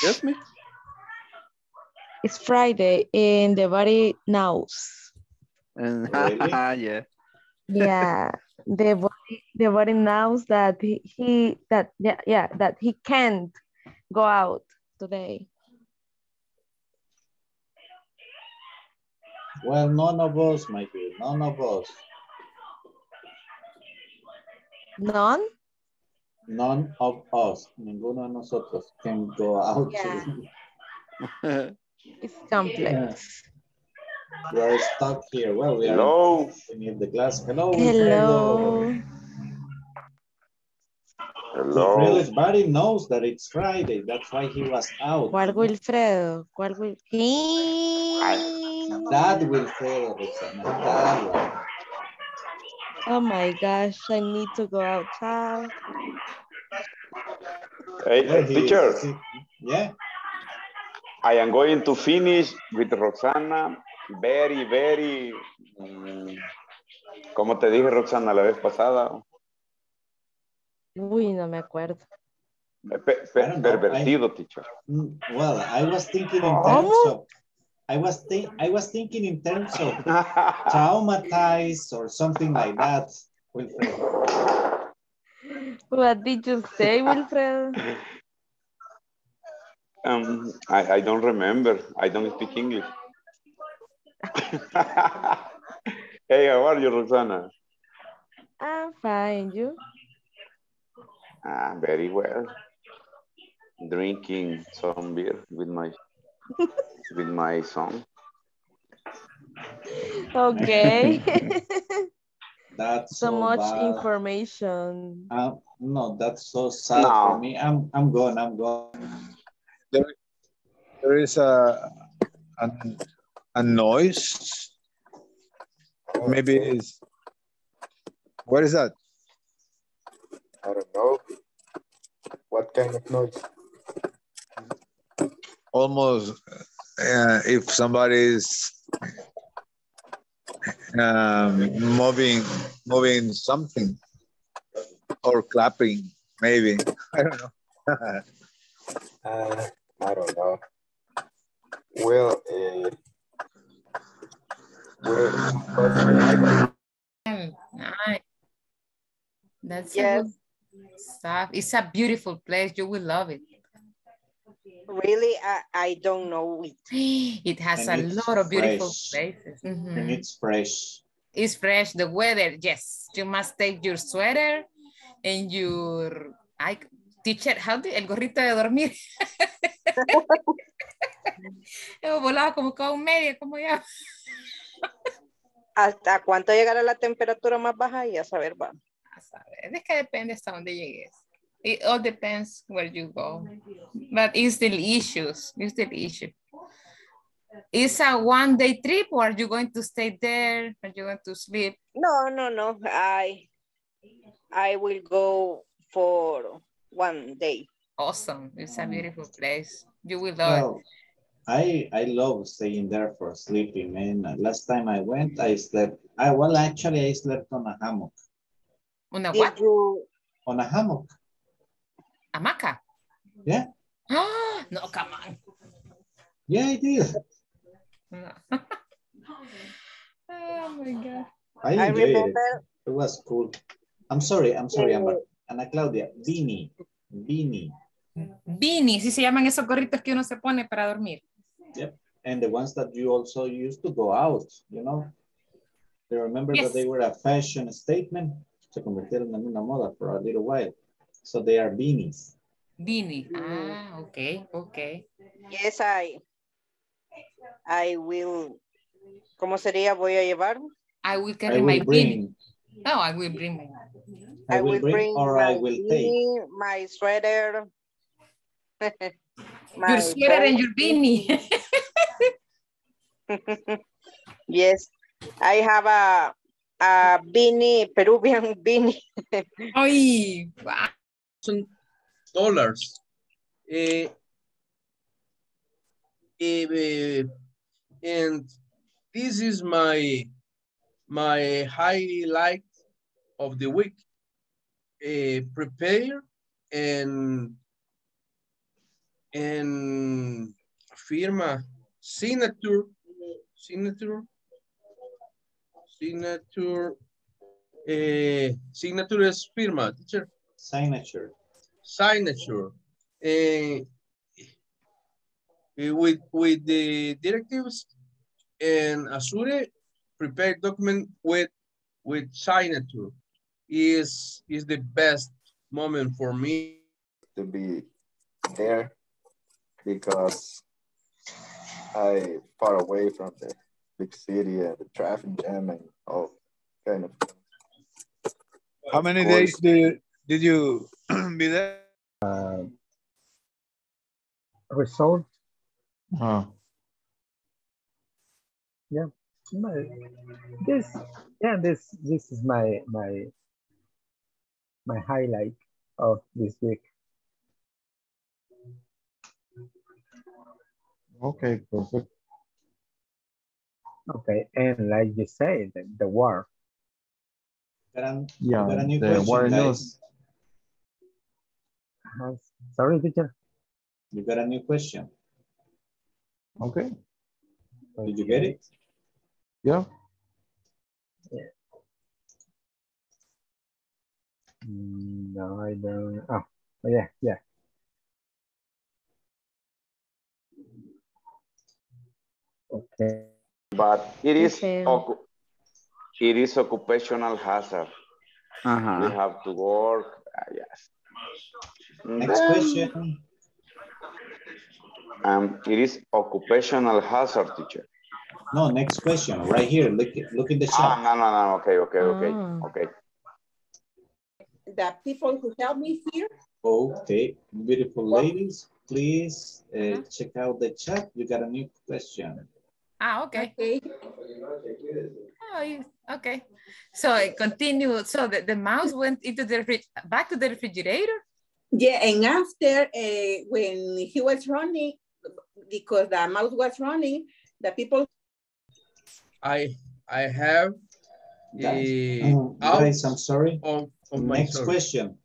Yes, me? It's Friday and the body knows. And Really? yeah. Yeah, the body the body knows that he, he that yeah yeah that he can't go out today. Well, none of us, my dear, none of us. None? None of us, ninguno de nosotros can go out. Yeah. It's complex. We are stuck here. Well, we are Hello. we need the glass. Hello, Hello. Hello. Wilfredo's body knows that it's Friday. That's why he was out. ¿Cuál Wilfredo? ¿Cuál Wil That Wilfredo, Roxana, that one. Oh my gosh, I need to go outside. Hey, is. teacher? Yeah. I am going to finish with Roxana. Very, very. mm, como te dije, Roxana, la vez pasada, Uy, no me acuerdo. pe- pe- pervertido, teacher. Mm, Well, I was thinking in terms of I was think I was thinking in terms of traumatized or something like that. Wilfredo. What did you say, Wilfredo? Um, I, I don't remember. I don't speak English. hey, how are you, Roxana? I'm fine, you? Ah, very well. Drinking some beer with my with my song. Okay. That's so so much bad. information. Uh, no, that's so sad No. for me. I'm I'm gone. I'm gone. There, there is a, a, a noise. Maybe it's, what is that? I don't know. What kind of noise? Almost uh, if somebody is um, moving, moving something or clapping, maybe. I don't know. Uh, I don't know. Well, uh, well, Mm, Nice. That's Yes. a good stuff. It's a beautiful place. You will love it. Really, I, I don't know it. It has And a lot of beautiful fresh. places. Mhm. And it's fresh. It's fresh. The weather, yes. You must take your sweater and your I, teacher, how do el gorrito de dormir. Volaba como cada un medio, como ya. ¿Hasta cuánto llegará la temperatura más baja? Y a saber, va. A saber, Es que depende hasta dónde llegues. It all depends where you go. But it's still issues. It's still issue. It's a one day trip or are you going to stay there? Are you going to sleep? No, no, no. I I will go for one day. Awesome. It's a beautiful mm. place. You will love Well, I I love staying there for sleeping, man. Last time I went, I slept. I well, actually, I slept on a hammock. it. Una Did what? you On a hammock. Hamaca. Yeah, Ah, no, come on. yeah, I did. Oh my God. I I enjoyed it. remember It was cool. I'm sorry, I'm sorry, Amber. Ana Claudia, beanie, beanie. Beanie, sí se llaman esos gorritos que uno se pone para dormir. Yep. And the ones that you also used to go out, you know? You remember Yes. that they were a fashion statement? Se convirtieron en una moda for a little while. So they are beanies. Beanie. Ah, okay, okay. yes, I I will. ¿Cómo sería? Voy a llevar. I will I carry my will beanie. No, I will bring my. I will bring or I will take. my sweater. my Your sweater and your beanie. yes, I have a a beanie, Peruvian beanie. Ay, wow. Dollars. Eh, eh, and this is my my highlight of the week. Eh, prepare and and firma signature signature signature eh, signature is firma teacher Signature. Signature eh, eh, with with the directives and Azure prepared document with with signature is is the best moment for me to be there because I far away from the big city and the traffic jam and all kind of How many days course. Did, did you be there? Result, Uh, yeah. My, this, yeah, this, this is my, my, my highlight of this week. okay, perfect. Okay, and like you said, the, the war. Got a, Yeah, got a new the war guys. news. Uh, Sorry, teacher. You got a new question. Okay, Did you get it? yeah. Mm, No, I don't. Oh, yeah, yeah. Okay. But it is okay. it is occupational hazard. We Uh-huh. have to work, uh, yes. Next question. Um, it is occupational hazard, teacher. No, next question, right here. Look, look in the chat. Ah, chat. no, no, no, okay, okay, okay, Ah. okay. The people who help me here, Okay, beautiful ladies, please uh, check out the chat. We got a new question. Ah, okay. okay, Oh, you- okay. So it continued. So the, the mouse went into the refri- back to the refrigerator. Yeah, and after, uh, when he was running, because the mouse was running, the people, I I have Guys, a um, guys, I'm sorry. of, of my Next sorry. question.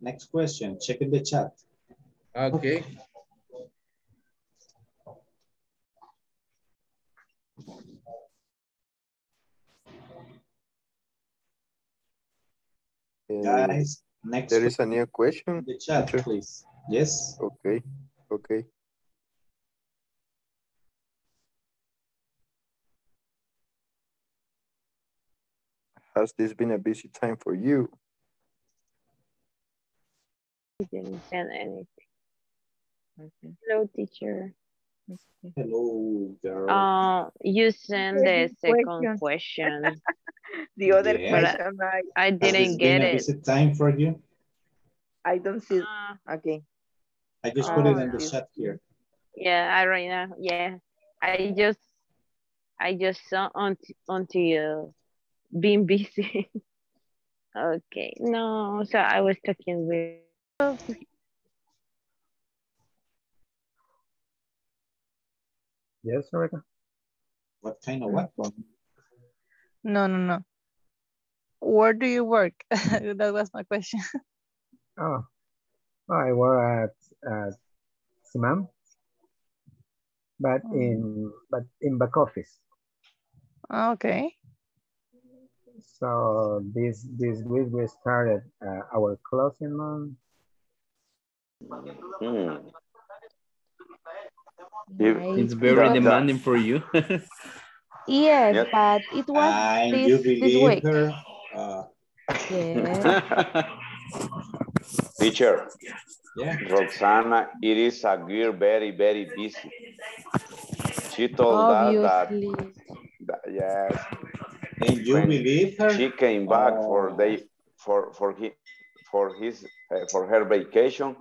Next question. Check in the chat. Okay. Guys, next there is a new question. the chat, teacher. please. Yes. Okay, okay. Has this been a busy time for you? He Didn't send anything. Okay. Hello, teacher. Hello, girl. Uh, you send the second question. The other Yes. question, I, I didn't been get a it. time for you? I don't see. Uh, Okay. I just put it Oh, in the chat here. yeah, I right now. Yeah. I just I just saw until until being busy. okay, no, so I was talking with Yes, Rebecca? What kind of ah. what? No, no, no. Where do you work? that was my question. Oh, oh, I work at, at Simam, but oh. in but in back office. Ah, okay. So this this week we started uh, our closing month. Hmm. It's very demanding for you. Yes, Yep. but it was And this, you this week. her? Uh, Yeah. Teacher, yeah. Roxana, it is a girl very, very busy. She told us that, that yes, And you when believe her? she came back for Oh. they for for he, for his uh, for her vacation,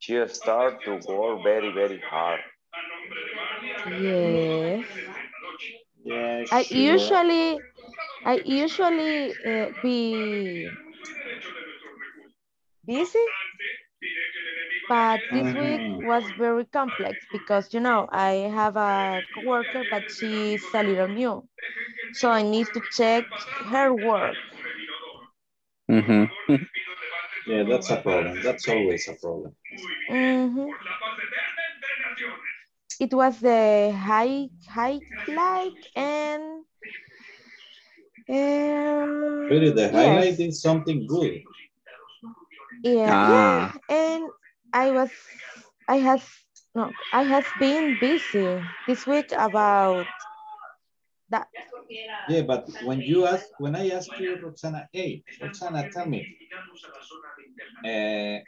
she started to work very, very hard. Yes. Yeah, I sure. usually, I usually uh, be busy, but this week Mhm. was very complex because you know I have a coworker, but she's a little new, so I need to check her work. Mm -hmm. Yeah, that's a problem. That's always a problem. Mhm. It was the high highlight and um, Really, the yes, highlight is something good. yeah, Ah. yeah, and I was, I have no, I have been busy this week about that. Yeah, but when you ask, when I ask you, Roxana, hey, Roxana, tell me, uh,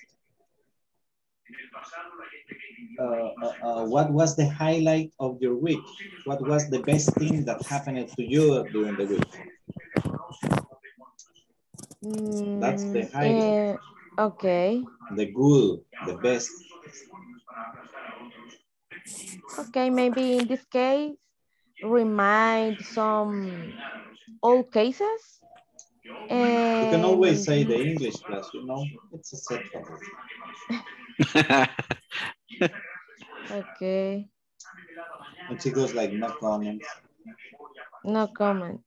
uh, uh, uh, what was the highlight of your week? What was the best thing that happened to you during the week? That's the Mm, highlight, eh, okay, the good, the best. okay, maybe in this case, remind some old cases You can always say the English class, you know, it's acceptable. okay, And she goes like, no comment. no comment.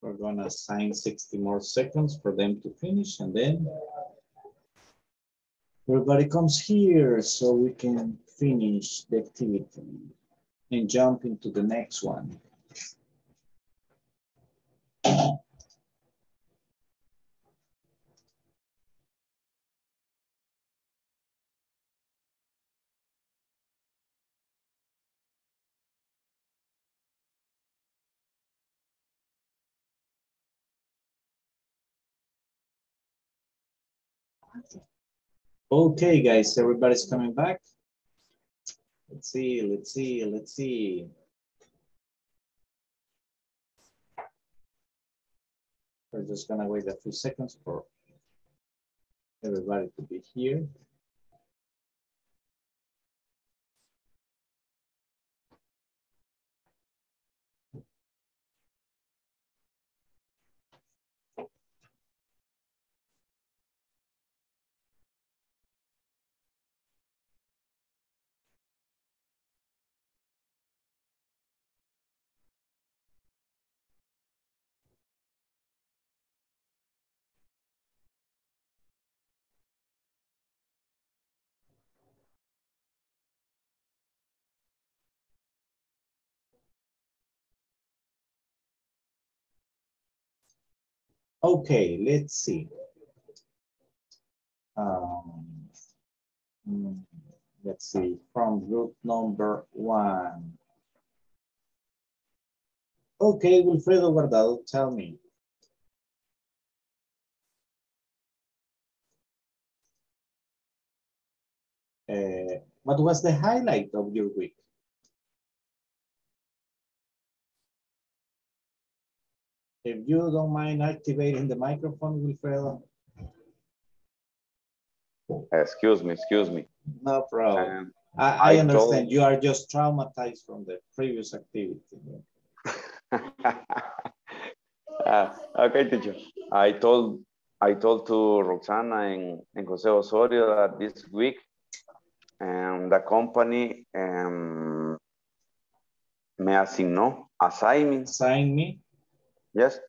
We're gonna assign 60 more seconds for them to finish and then everybody comes here so we can finish the activity and jump into the next one. Okay, guys, everybody's coming back. Let's see, let's see, let's see. We're just gonna wait a few seconds for everybody to be here. Okay, let's see. Um, mm, let's see, from group number one. Okay, Wilfredo Guardado, tell me. Uh, what was the highlight of your week? If you don't mind activating the microphone, Wilfredo. Excuse me, excuse me. No problem. Um, I, I, I understand told- you are just traumatized from the previous activity. Ah, okay, teacher. I told I told to Roxana and, and Jose Osorio that this week um, the company um, me asignó, assign me. Assign me? Yes.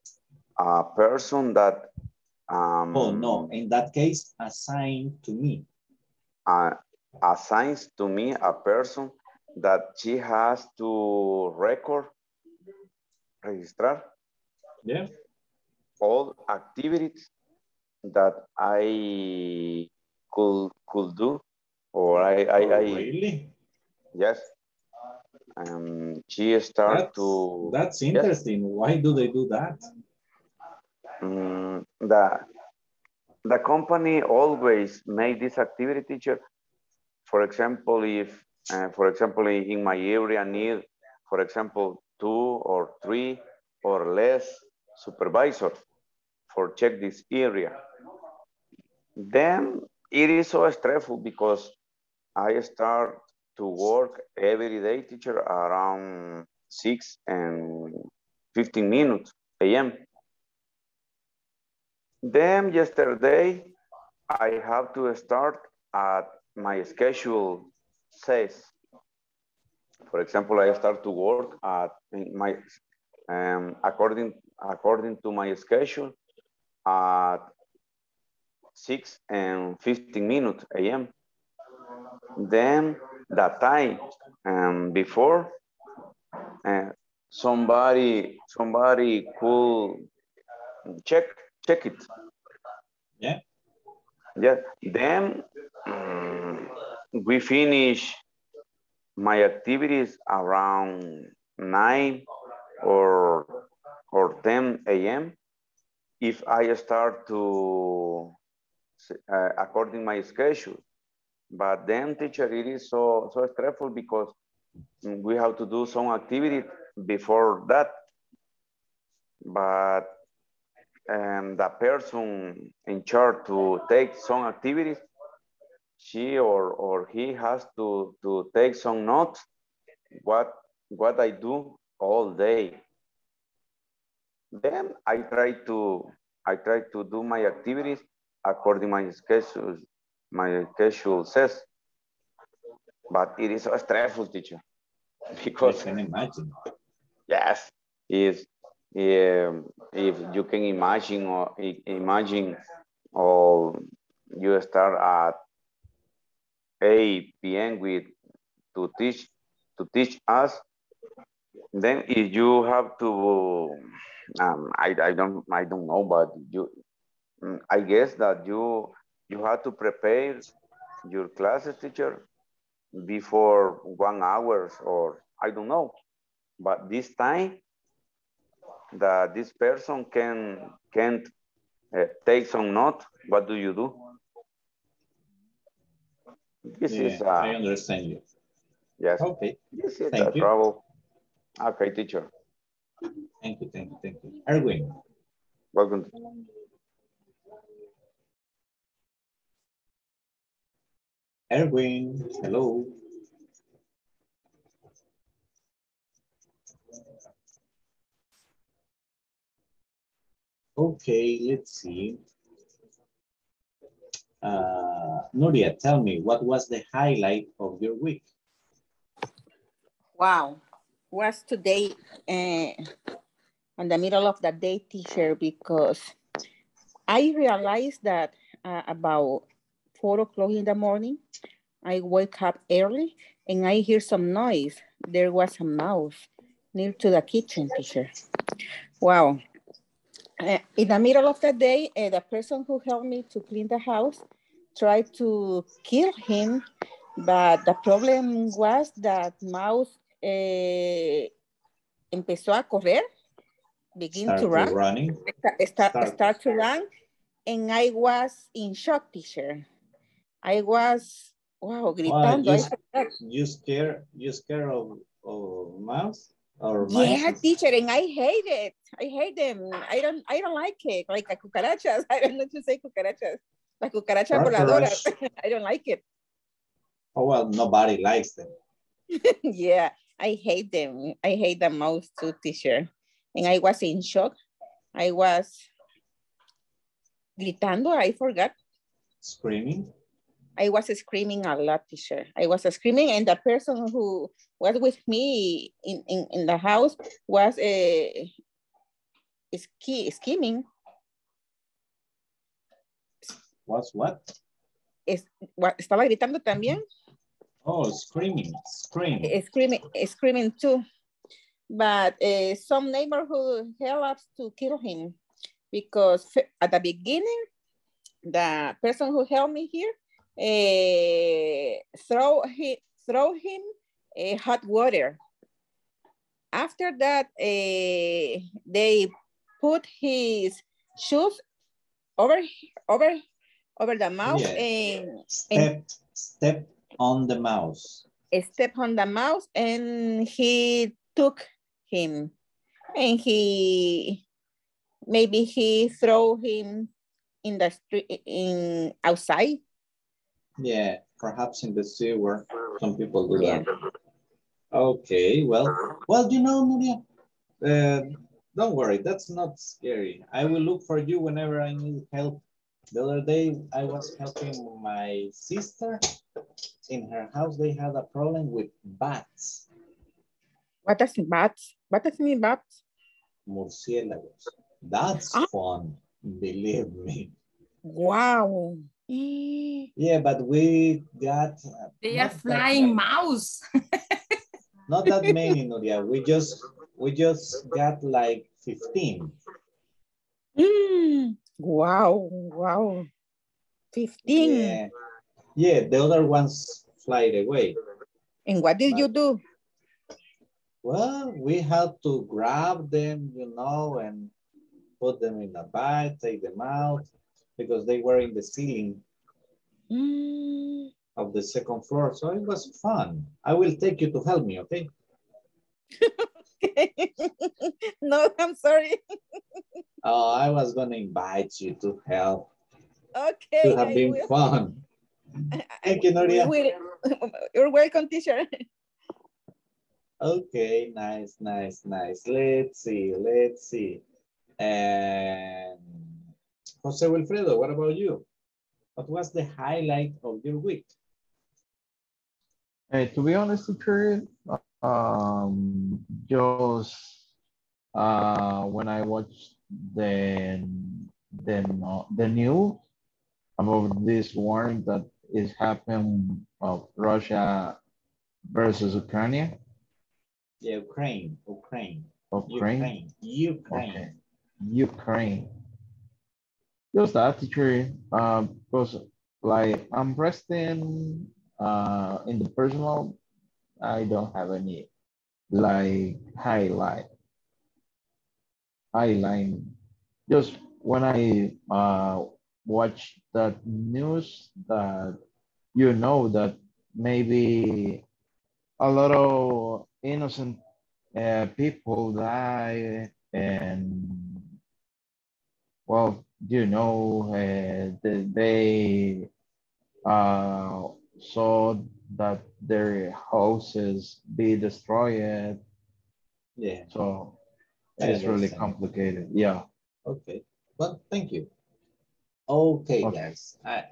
A person that um, Oh, no, in that case, assigned to me. uh, assigns to me a person that she has to record, registrar Yeah. all activities that I could could do or I I, Oh, I really? yes. Um, she start That's, to that's yes. interesting. Why do they do that? Mm, the the company always make this activity teacher. For example, if uh, for example in my area need, for example, two or three or less supervisors for check this area, then it is so stressful because I start to work every day, teacher, around six and 15 minutes a.m. Then yesterday, I have to start at my schedule says. For example, I start to work at my um, according according to my schedule at six and 15 minutes a.m. Then that time um, before uh, somebody somebody could check check it. Yeah. Yeah. Then um, we finish my activities around nine or or 10 a.m. If I start to uh, according my schedule. But then teacher, it is so so stressful because we have to do some activity before that. But um, the person in charge to take some activities, she or, or he has to, to take some notes what what I do all day. Then I try to I try to do my activities according my schedule my schedule says. But it is so stressful, teacher, because I can imagine. yes, is um, if you can imagine or imagine or you start at 8 p.m. with to teach to teach us, then if you have to um, I, I don't I don't know, but you mm, I guess that you you have to prepare your classes teacher before one hours or I don't know. But this time that this person can can't uh, take some note, what do you do? This Yeah, is I uh, understand you. yes. Okay. This is Thank the trouble. Okay, teacher. Thank you, thank you, thank you. Erwin. Welcome. Erwin, hello. Okay, let's see. Uh, Nuria, tell me, what was the highlight of your week? Wow, was today uh, on the middle of the day teacher because I realized that uh, about four o'clock in the morning, I wake up early and I hear some noise. There was a mouse near to the kitchen teacher. Wow. Uh, in the middle of the day, uh, the person who helped me to clean the house tried to kill him, but the problem was that mouse eh, empezó a correr, begin Start to run, running. start, Start. start to run, and I was in shock, teacher. I was, wow, gritando. you, I forgot. you scare you scare of, of mouse or Yeah, teacher, and I hate it. I hate them. I don't I don't like it. Like a cucarachas. I don't know to say cucarachas. La cucaracha Cockroach. voladoras. I don't like it. Oh well, nobody likes them. yeah, I hate them. I hate the mouse too, teacher. And I was in shock. I was gritando. I forgot. Screaming. I was screaming a lot, teacher. I was screaming, and the person who was with me in, in, in the house was uh, ski, scheming. What's what? Es, wa- estaba gritando también, Oh, screaming, scream. eh, screaming, eh, screaming too. But uh, some neighborhood helped to kill him because at the beginning, the person who helped me here throw he throw him uh, hot water. After that, uh, they put his shoes over over over the mouth Yeah. and, Step, and step on the mouse. step on the mouse and he took him and he maybe he throw him in the street in outside Yeah, perhaps in the sea where some people do Yeah. that. Okay, well, well, you know, Nuria, uh, don't worry, that's not scary. I will look for you whenever I need help. The other day, I was helping my sister. In her house, they had a problem with bats, what does bats what does it mean bats murciélagos. That's Ah. fun, believe me. wow Yeah, but we got uh, They are flying many. mouse. Not that many, Nuria. We just we just got like 15. Mm, wow wow 15 Yeah. Yeah, the other ones fly away. and what did you do Well, we had to grab them, you know, and put them in a bag, take them out because they were in the ceiling Mm, of the second floor. So it was fun. I will take you to help me, okay? okay. no i'm sorry Oh, I was gonna invite you to help. okay To have I been will. fun. Thank you, We will- you're welcome teacher Okay, nice, nice, nice. Let's see, let's see. And Jose Wilfredo, what about you? What was the highlight of your week? Hey, to be honest, teacher, um, just uh, when I watched the the the news about this war that is happening of Russia versus Ukraine, Yeah, Ukraine, Ukraine, Ukraine, Ukraine, Ukraine. Okay. Ukraine. Just that, teacher, uh, because like I'm resting uh, in the personal, I don't have any like highlight. Highlight. Just when I uh, watch that news that you know that maybe a lot of innocent uh, people die and well you know uh, they uh, saw that their houses be destroyed Yeah. so it's really complicated yeah Okay, well, thank you. Okay, Okay. guys. I,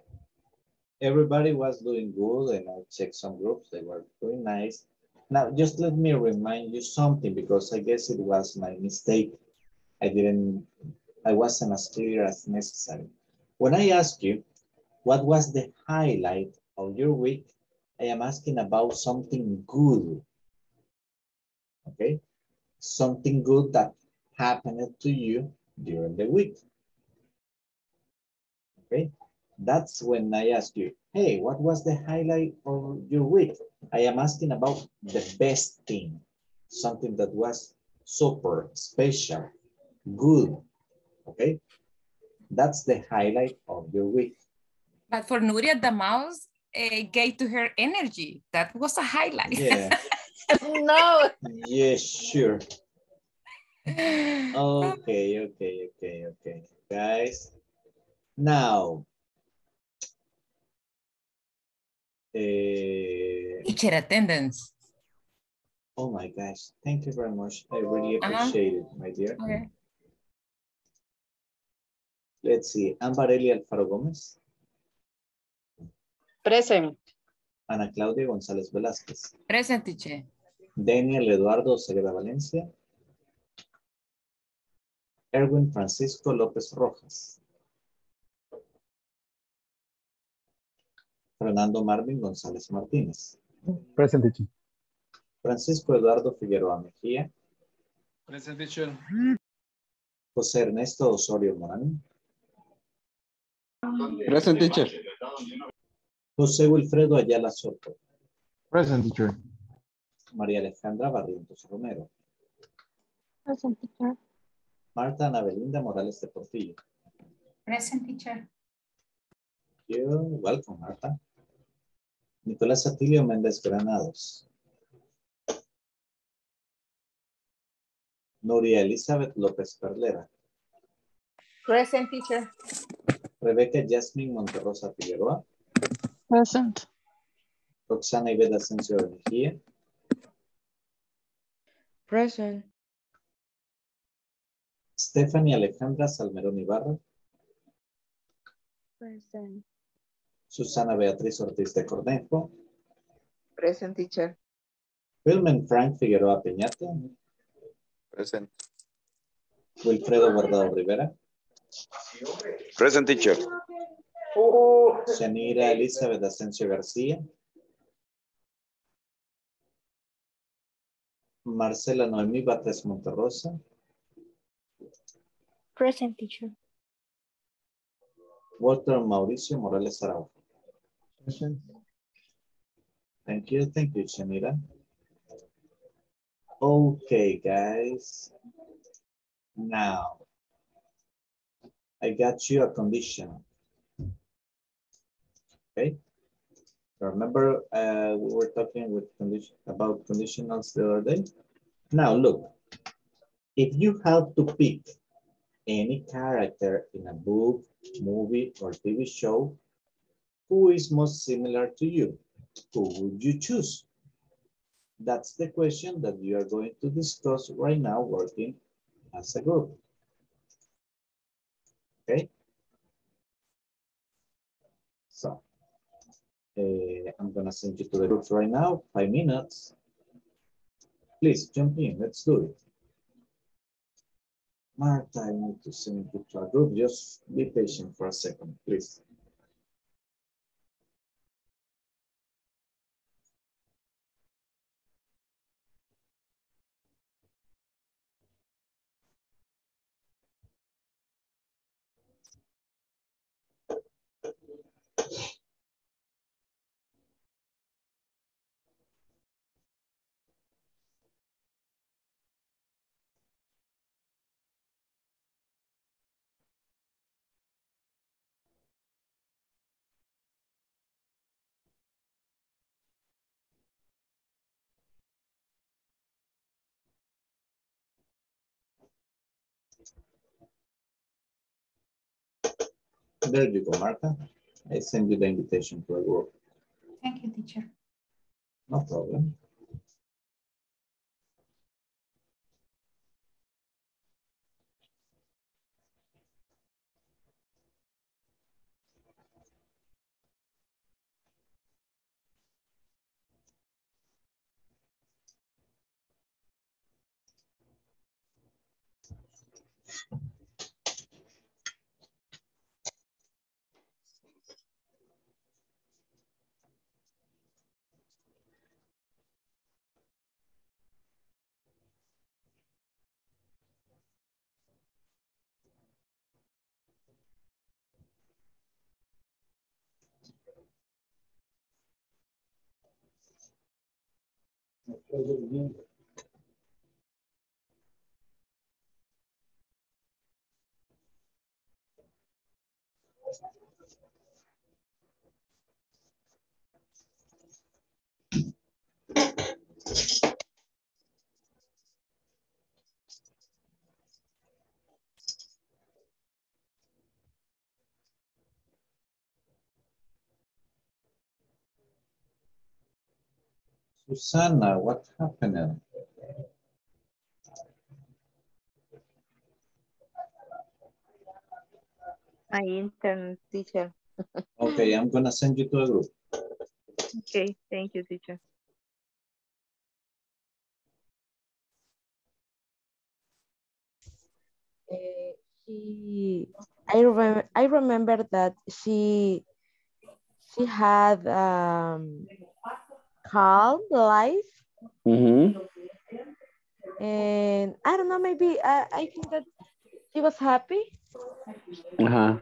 everybody was doing good and I checked some groups, they were doing nice. Now, just let me remind you something because I guess it was my mistake. I didn't, I wasn't as clear as necessary. When I ask you, what was the highlight of your week? I am asking about something good. Okay? Something good that happened to you during the week. Okay? That's when I ask you, hey, what was the highlight of your week? I am asking about the best thing, something that was super special, good, okay? That's the highlight of your week. But for Nuria, the mouse uh, gave to her energy. That was a highlight. Yeah. no. Yes, sure. Okay, okay, okay, okay. Guys, now. eh, Teacher attendance. oh my gosh, thank you very much. I really Uh-huh. appreciate it, my dear. Okay. Let's see, Ambarelli Alfaro Gómez, Present. Ana Claudia González Velázquez, Present teacher. Daniel Eduardo Ceguera Valencia, Erwin Francisco López Rojas, Fernando Marvin González Martínez, Present teacher. Francisco Eduardo Figueroa Mejía, Present teacher. José Ernesto Osorio Morán, Present teacher. José Wilfredo Ayala Soto, Present teacher. María Alejandra Barrientos Romero, Present teacher. Marta Ana Belinda Morales de Portillo. Present teacher. You're welcome, Marta. Nicolás Atilio Méndez Granados. Nuria Elizabeth López Perlera. Present teacher. Rebeca Jasmine Monterrosa Figueroa. Present. Roxana Iveda Asensio de Mejía. Present. Stephanie Alejandra Salmerón Ibarra. Present. Susana Beatriz Ortiz de Cornejo. Present teacher. Wilmen Frank Figueroa Peñate. Present. Wilfredo Guardado Rivera. Present teacher. Yanira Elizabeth Asensio García. Marcela Noemí Batres Monterrosa. Present teacher. Walter Mauricio Morales Araujo. Present. Thank you, thank you, Shanira. Okay, guys. Now, I got you a condition. Okay. Remember, uh, we were talking with condition about conditionals the other day. Now, look, if you have to pick any character in a book, movie, or TV show, who is most similar to you? Who would you choose? That's the question that you are going to discuss right now working as a group. Okay? So, eh, I'm gonna send you to the groups right now, five minutes. Please jump in, let's do it. Marta, I need to send you to a group. Just be patient for a second, please. There you go, Marta. I send you the invitation to a group. Thank you, teacher. No problem. Thank you. resolvido. Thank Susanna, what happened? My intern teacher. Okay, I'm gonna send you to a group. Okay, thank you, teacher. Uh, she, I remember, I remember that she, she had um, calm life, Mm-hmm. and I don't know, maybe I, I think that she was happy, Uh-huh.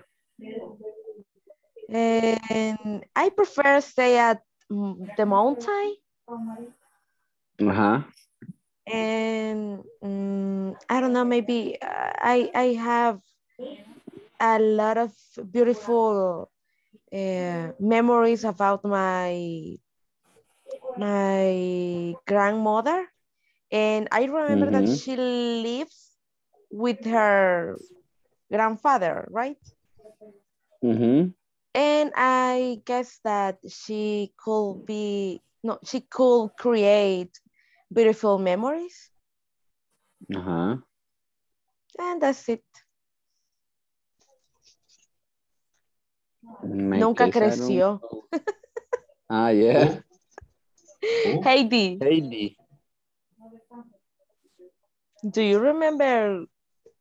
and I prefer stay at mm, the mountain, Uh-huh. and mm, I don't know, maybe uh, I I have a lot of beautiful uh, memories about my my grandmother and i remember that Mhm. she lives with her grandfather right Mm-hmm. and i guess that she could be no she could create beautiful memories Uh-huh. and that's it In nunca case, I don't creció. Ah, yeah. heidi Heidi. do you remember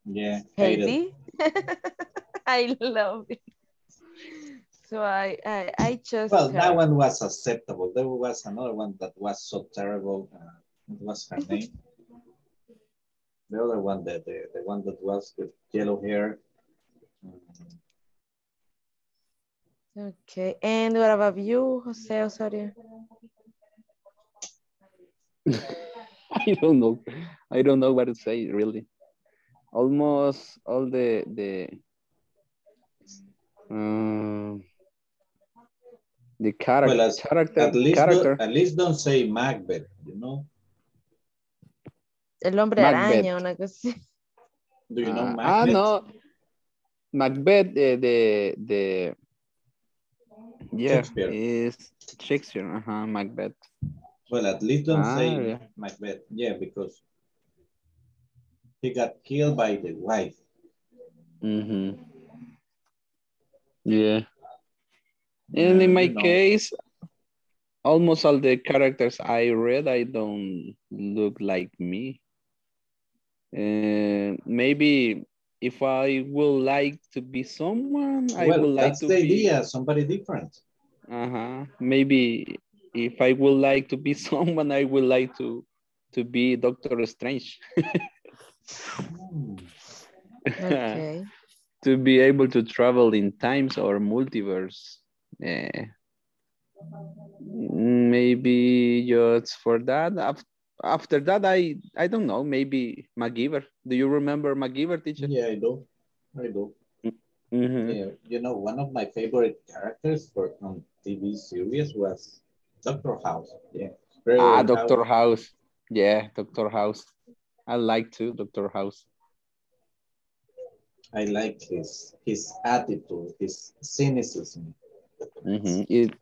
Yeah, heidi i love it so i i, I just Well, that one was acceptable. There was another one that was so terrible. Uh, what was her name? The other one, the, the, the one that was with yellow hair. Okay, and what about you, Jose Osorio? I don't know. I don't know what to say really. Almost all the the um, the character Well, as, character at least character don't, at least don't say Macbeth, you know? El hombre Macbeth. araña, una cosa. Do you know Ah, ah, Macbeth? no. Macbeth, the the, the yeah, Shakespeare. is Shakespeare. Uh-huh, Macbeth. Well, at least don't Ah, say yeah. Macbeth. Yeah, because he got killed by the wife. Mm-hmm. Yeah. And in my know. case, almost all the characters I read, I don't look like me. And maybe if I would like to be someone, I well, would like that's to the be. idea, somebody different. Uh-huh. Maybe if I would like to be someone, I would like to to be Doctor Strange. Okay. to be able to travel in times or multiverse. Eh, maybe just for that. After that, I I don't know. Maybe MacGyver. Do you remember MacGyver, teacher? Yeah, I do. I do. Mhm. Yeah, you know, one of my favorite characters for on TV series was Doctor House. Yeah. Very Ah, Doctor House. Yeah, Doctor House. I like to Doctor House. I like his his attitude, his cynicism. Mhm. It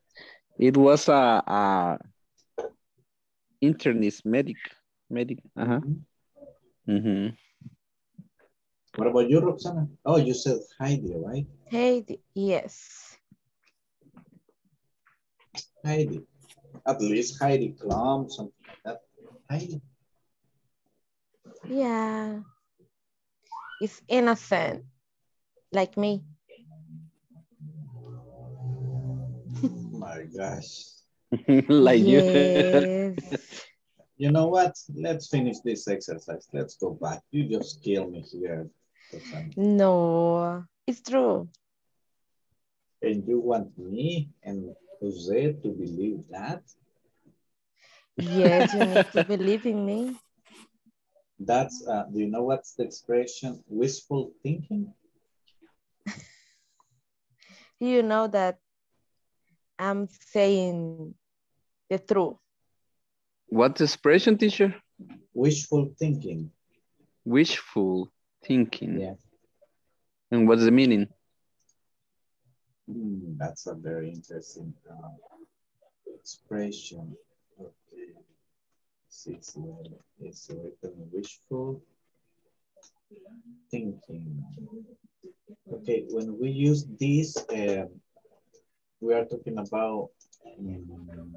it was a, a internist medic medic. Uh-huh. Mhm. What about you, Roxana? Oh, you said Heidi, right? Heidi, yes. Heidi. At least Heidi Klum, something like that. Heidi. Yeah. It's innocent, like me. My gosh. like Yes. You know what? Let's finish this exercise. Let's go back. You just kill me here. No, it's true. And you want me and Jose to believe that? Yes, you need to believe in me. That's, uh, do you know what's the expression wishful thinking? You know that I'm saying the truth. What expression, teacher? Wishful thinking. Wishful thinking. Yeah. And what's the meaning? Hmm, that's a very interesting uh, expression. Okay. Six, it's written wishful thinking. Okay, when we use this, um, we are talking about um,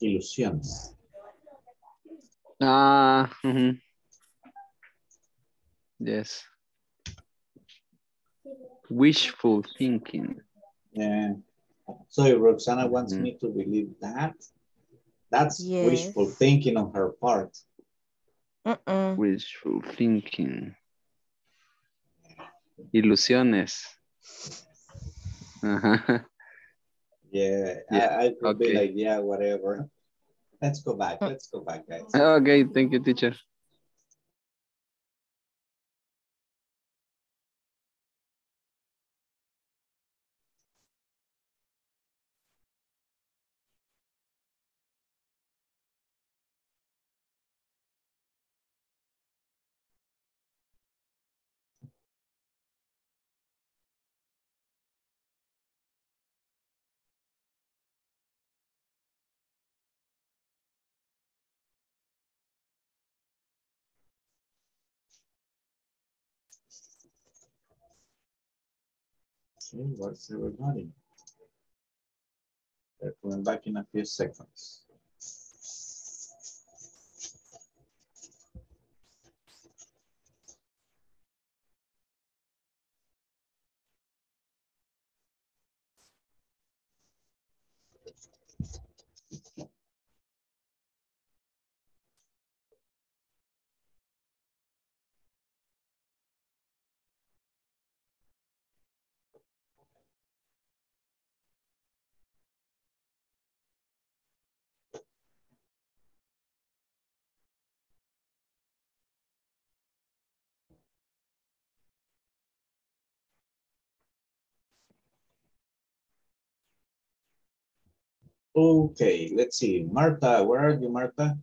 illusions. Ah, Uh mhm. Yes. Wishful thinking. Yeah. So Roxana wants Mm-hmm. me to believe that, that's Yes. wishful thinking on her part. Mm-mm. Wishful thinking. Ilusiones. Ajá. Yeah, Yeah, I, I could be okay. like, yeah, whatever. Let's go back. Let's go back, guys. Okay, thank you, teacher. Okay, what's everybody? Coming back in a few seconds. Okay, let's see. Marta, where are you, Marta?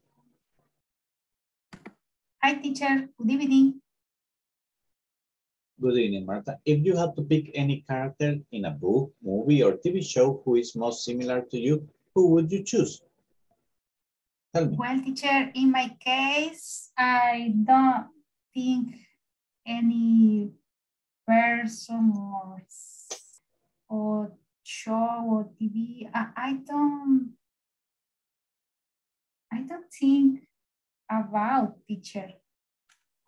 Hi, teacher. Good evening. Good evening, Marta. If you had to pick any character in a book, movie, or TV show who is most similar to you, who would you choose? Tell me. Well, teacher, in my case, I don't think any person or, or show or TV. I, I don't, I don't think about teacher.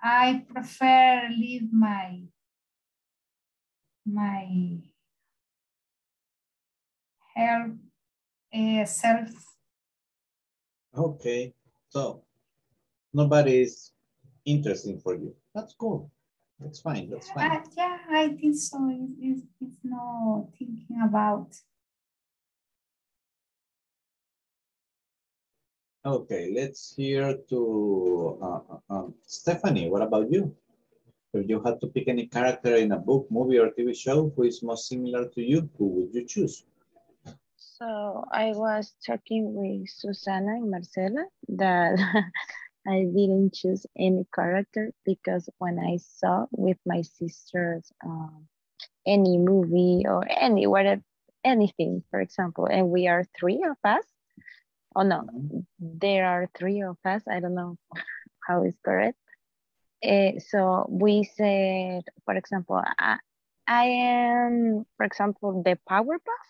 I prefer leave my, my help uh, self Okay, so nobody is interesting for you. That's cool. That's fine. That's fine. Uh, yeah, I think so. It's, it's, it's no thinking about. Okay, let's hear to uh, uh, um, Stephanie. What about you? If you had to pick any character in a book, movie, or TV show who is most similar to you, who would you choose? So I was talking with Susana and Marcela that I didn't choose any character because when I saw with my sisters um, any movie or any whatever anything, for example, and we are three of us. Oh no, there are three of us. I don't know how is correct. Eh, so we said, for example, I, I am, for example, the Powerpuff.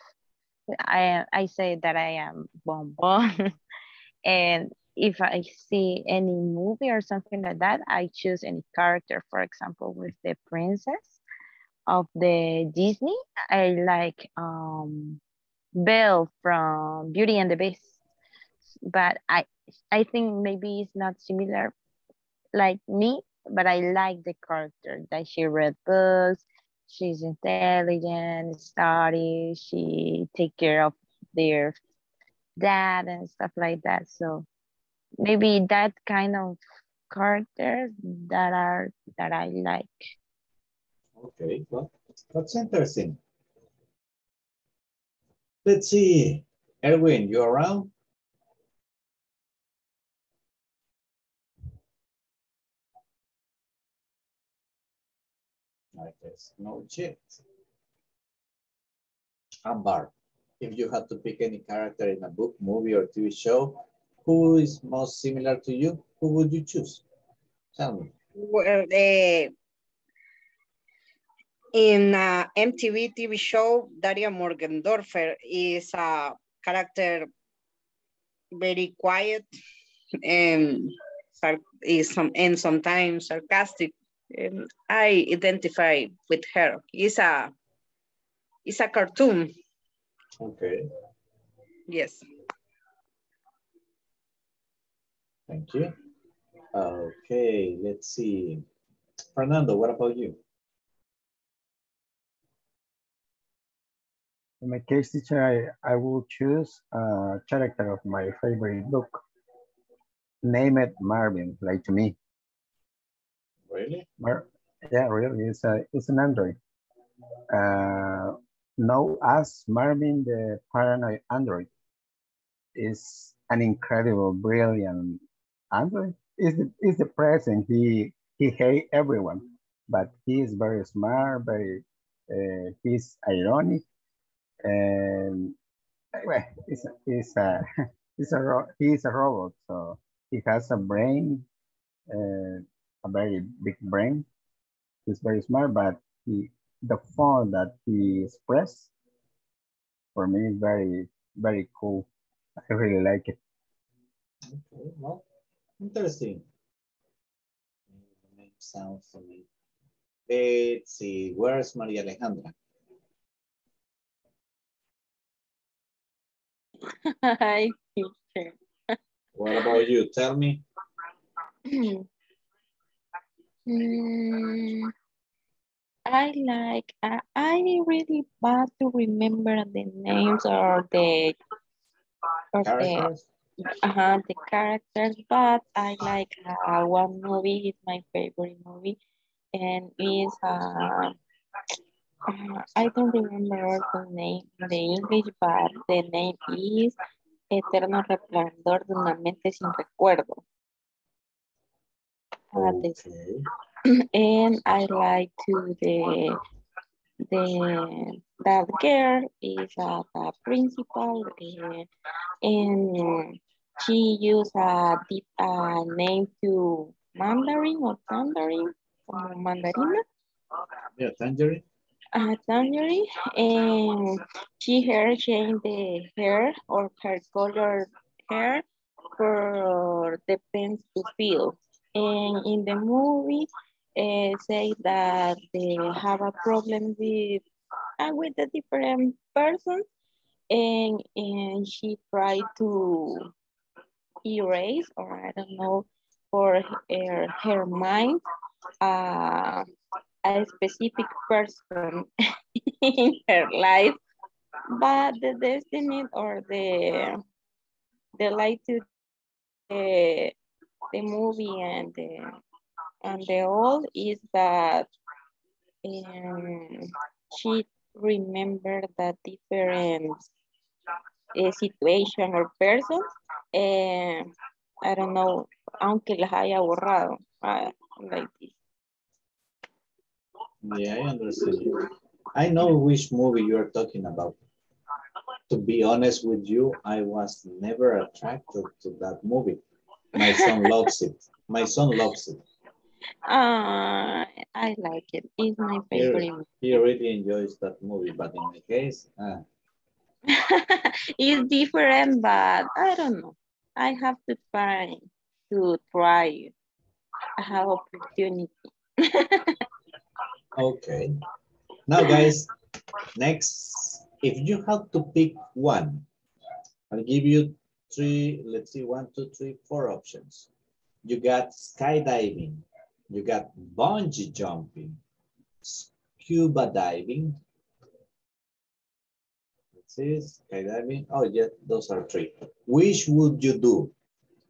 I I say that I am Bonbon, and if I see any movie or something like that, I choose any character. For example, with the princess of the Disney, I like um Belle from Beauty and the Beast. But I I think maybe it's not similar like me, but I like the character that she read books, she's intelligent, studies, she take care of their dad and stuff like that. So maybe that kind of characters that are that I like. Okay, well, that's interesting. Let's see. Erwin, you around? I guess no yet. Ambar, if you had to pick any character in a book, movie, or TV show, who is most similar to you? Who would you choose? Tell me. Well, uh, in uh, MTV TV show, Daria Morgendorffer is a character very quiet and is some and sometimes sarcastic. And I identify with her. It's a it's a cartoon. Okay. Yes. Thank you. Okay, let's see. Fernando, what about you? In my case, teacher, I, I will choose a character of my favorite book. Name it Marvin, like to me. Really? Mar yeah, really, it's, a, it's an android. Uh, know as Marvin the paranoid android is an incredible, brilliant android. Is the, is the present. He he hate everyone, but he is very smart. Very uh, he's ironic, and anyway, he's a, he's a he's a he's a robot. So he has a brain, uh, a very big brain. He's very smart, but he the fun that he expressed for me is very very cool. I really like it. Okay, well, interesting. Sounds familiar. Let's see, where's Maria Alejandra? Hi, teacher. What about you? Tell me. Mm, I like, uh, I really bad to remember the names or the, or the? Uh the characters, but I like uh, one movie, it's my favorite movie, and is, uh, uh, I don't remember the name in the English, but the name is Eterno Resplandor de una mente sin recuerdo. Uh, and I like to the the that girl is uh, the principal uh, and she used a deep uh, name to Mandarin or Tangerine? Como mandarina Yeah, Tangerine. uh, Tangerine. And she hair changed the hair or her color hair for depends to feel. And in the movie uh, say that they have a problem with uh, with a different person. And and she tried to erase or I don't know for her, her mind uh, a specific person in her life. But the destiny or the the light to the, the movie and the and the all is that um, she remembered that different uh, situation or person and I don't know aunque las haya borrado uh, like this. Yeah, I understand. I know which movie you are talking about. To be honest with you, I was never attracted to that movie. My son loves it. My son loves it. Uh, I like it. It's my He, favorite. he really enjoys that movie, but in my case, uh, it's different, but I don't know. I have to try to try. I have opportunity. okay. Now, guys, next, if you have to pick one, I'll give you three, let's see, one, two, three, four options. You got skydiving, you got bungee jumping, scuba diving, Six, skydiving. Oh, yeah, those are three. Which would you do?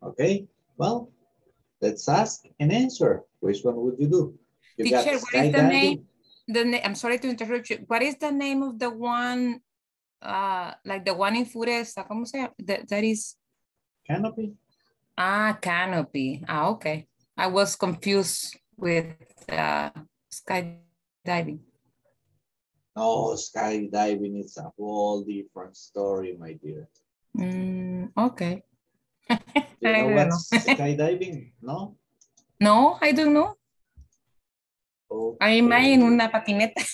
Okay, well, let's ask and answer. Which one would you do? You Teacher, what is the name? The name, I'm sorry to interrupt you. What is the name of the one, uh, like the one in Furesa? ¿Cómo se llama? That, that is, Canopy. ah, canopy. Ah, okay. I was confused with uh, skydiving. No, skydiving is a whole different story, my dear. Mm, okay. You I know don't know. skydiving? No? No, I don't know. Ahí va en una patineta.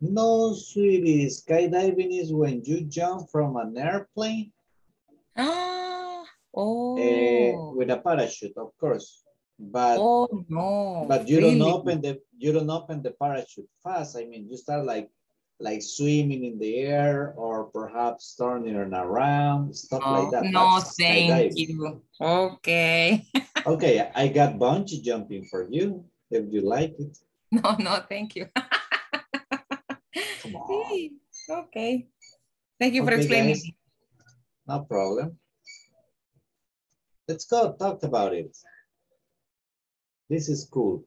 No, sweetie. Skydiving is when you jump from an airplane Ah, oh. with a parachute, of course. But Oh, no. but you really? don't open the you don't open the parachute fast. I mean, you start like like swimming in the air or perhaps turning around, stuff Oh, like that. no, That's thank you. Okay. Okay, I got bungee jumping for you if you like it. No, no, thank you. Come on. Okay. Thank you for explaining. guys. No problem. Let's go talk about it. This is cool.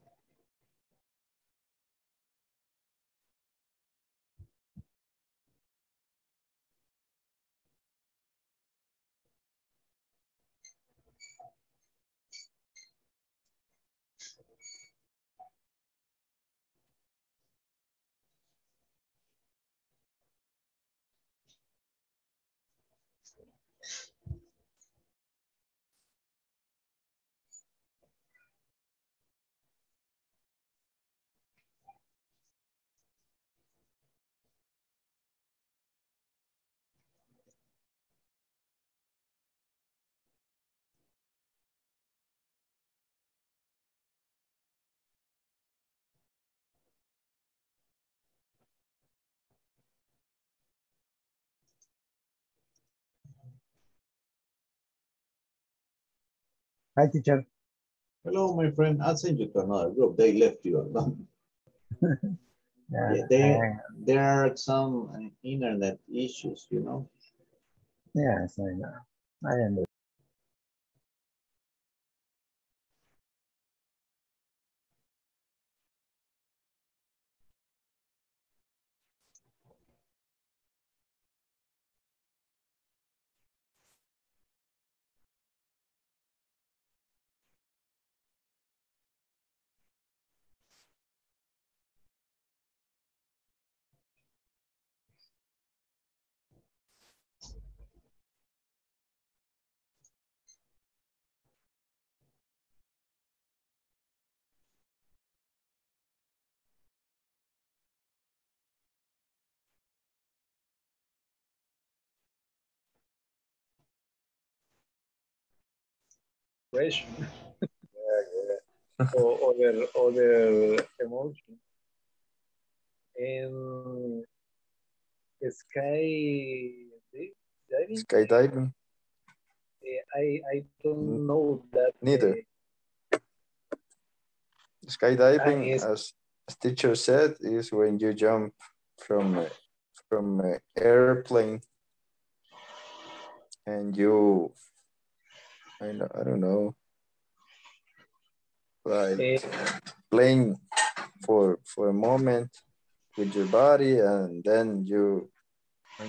Hi, teacher. Hello, my friend. I'll send you to another group. They left you alone. Yeah, Yeah, there, I- there are some uh, internet issues, you know. yes, I know. I understand. Question. or other other emotion. And sky diving, Skydiving, I I don't know that. neither. uh, Skydiving, yes. as, as teacher said, is when you jump from a, from an airplane and you, I, know, I don't know, like eh. playing for for a moment with your body and then you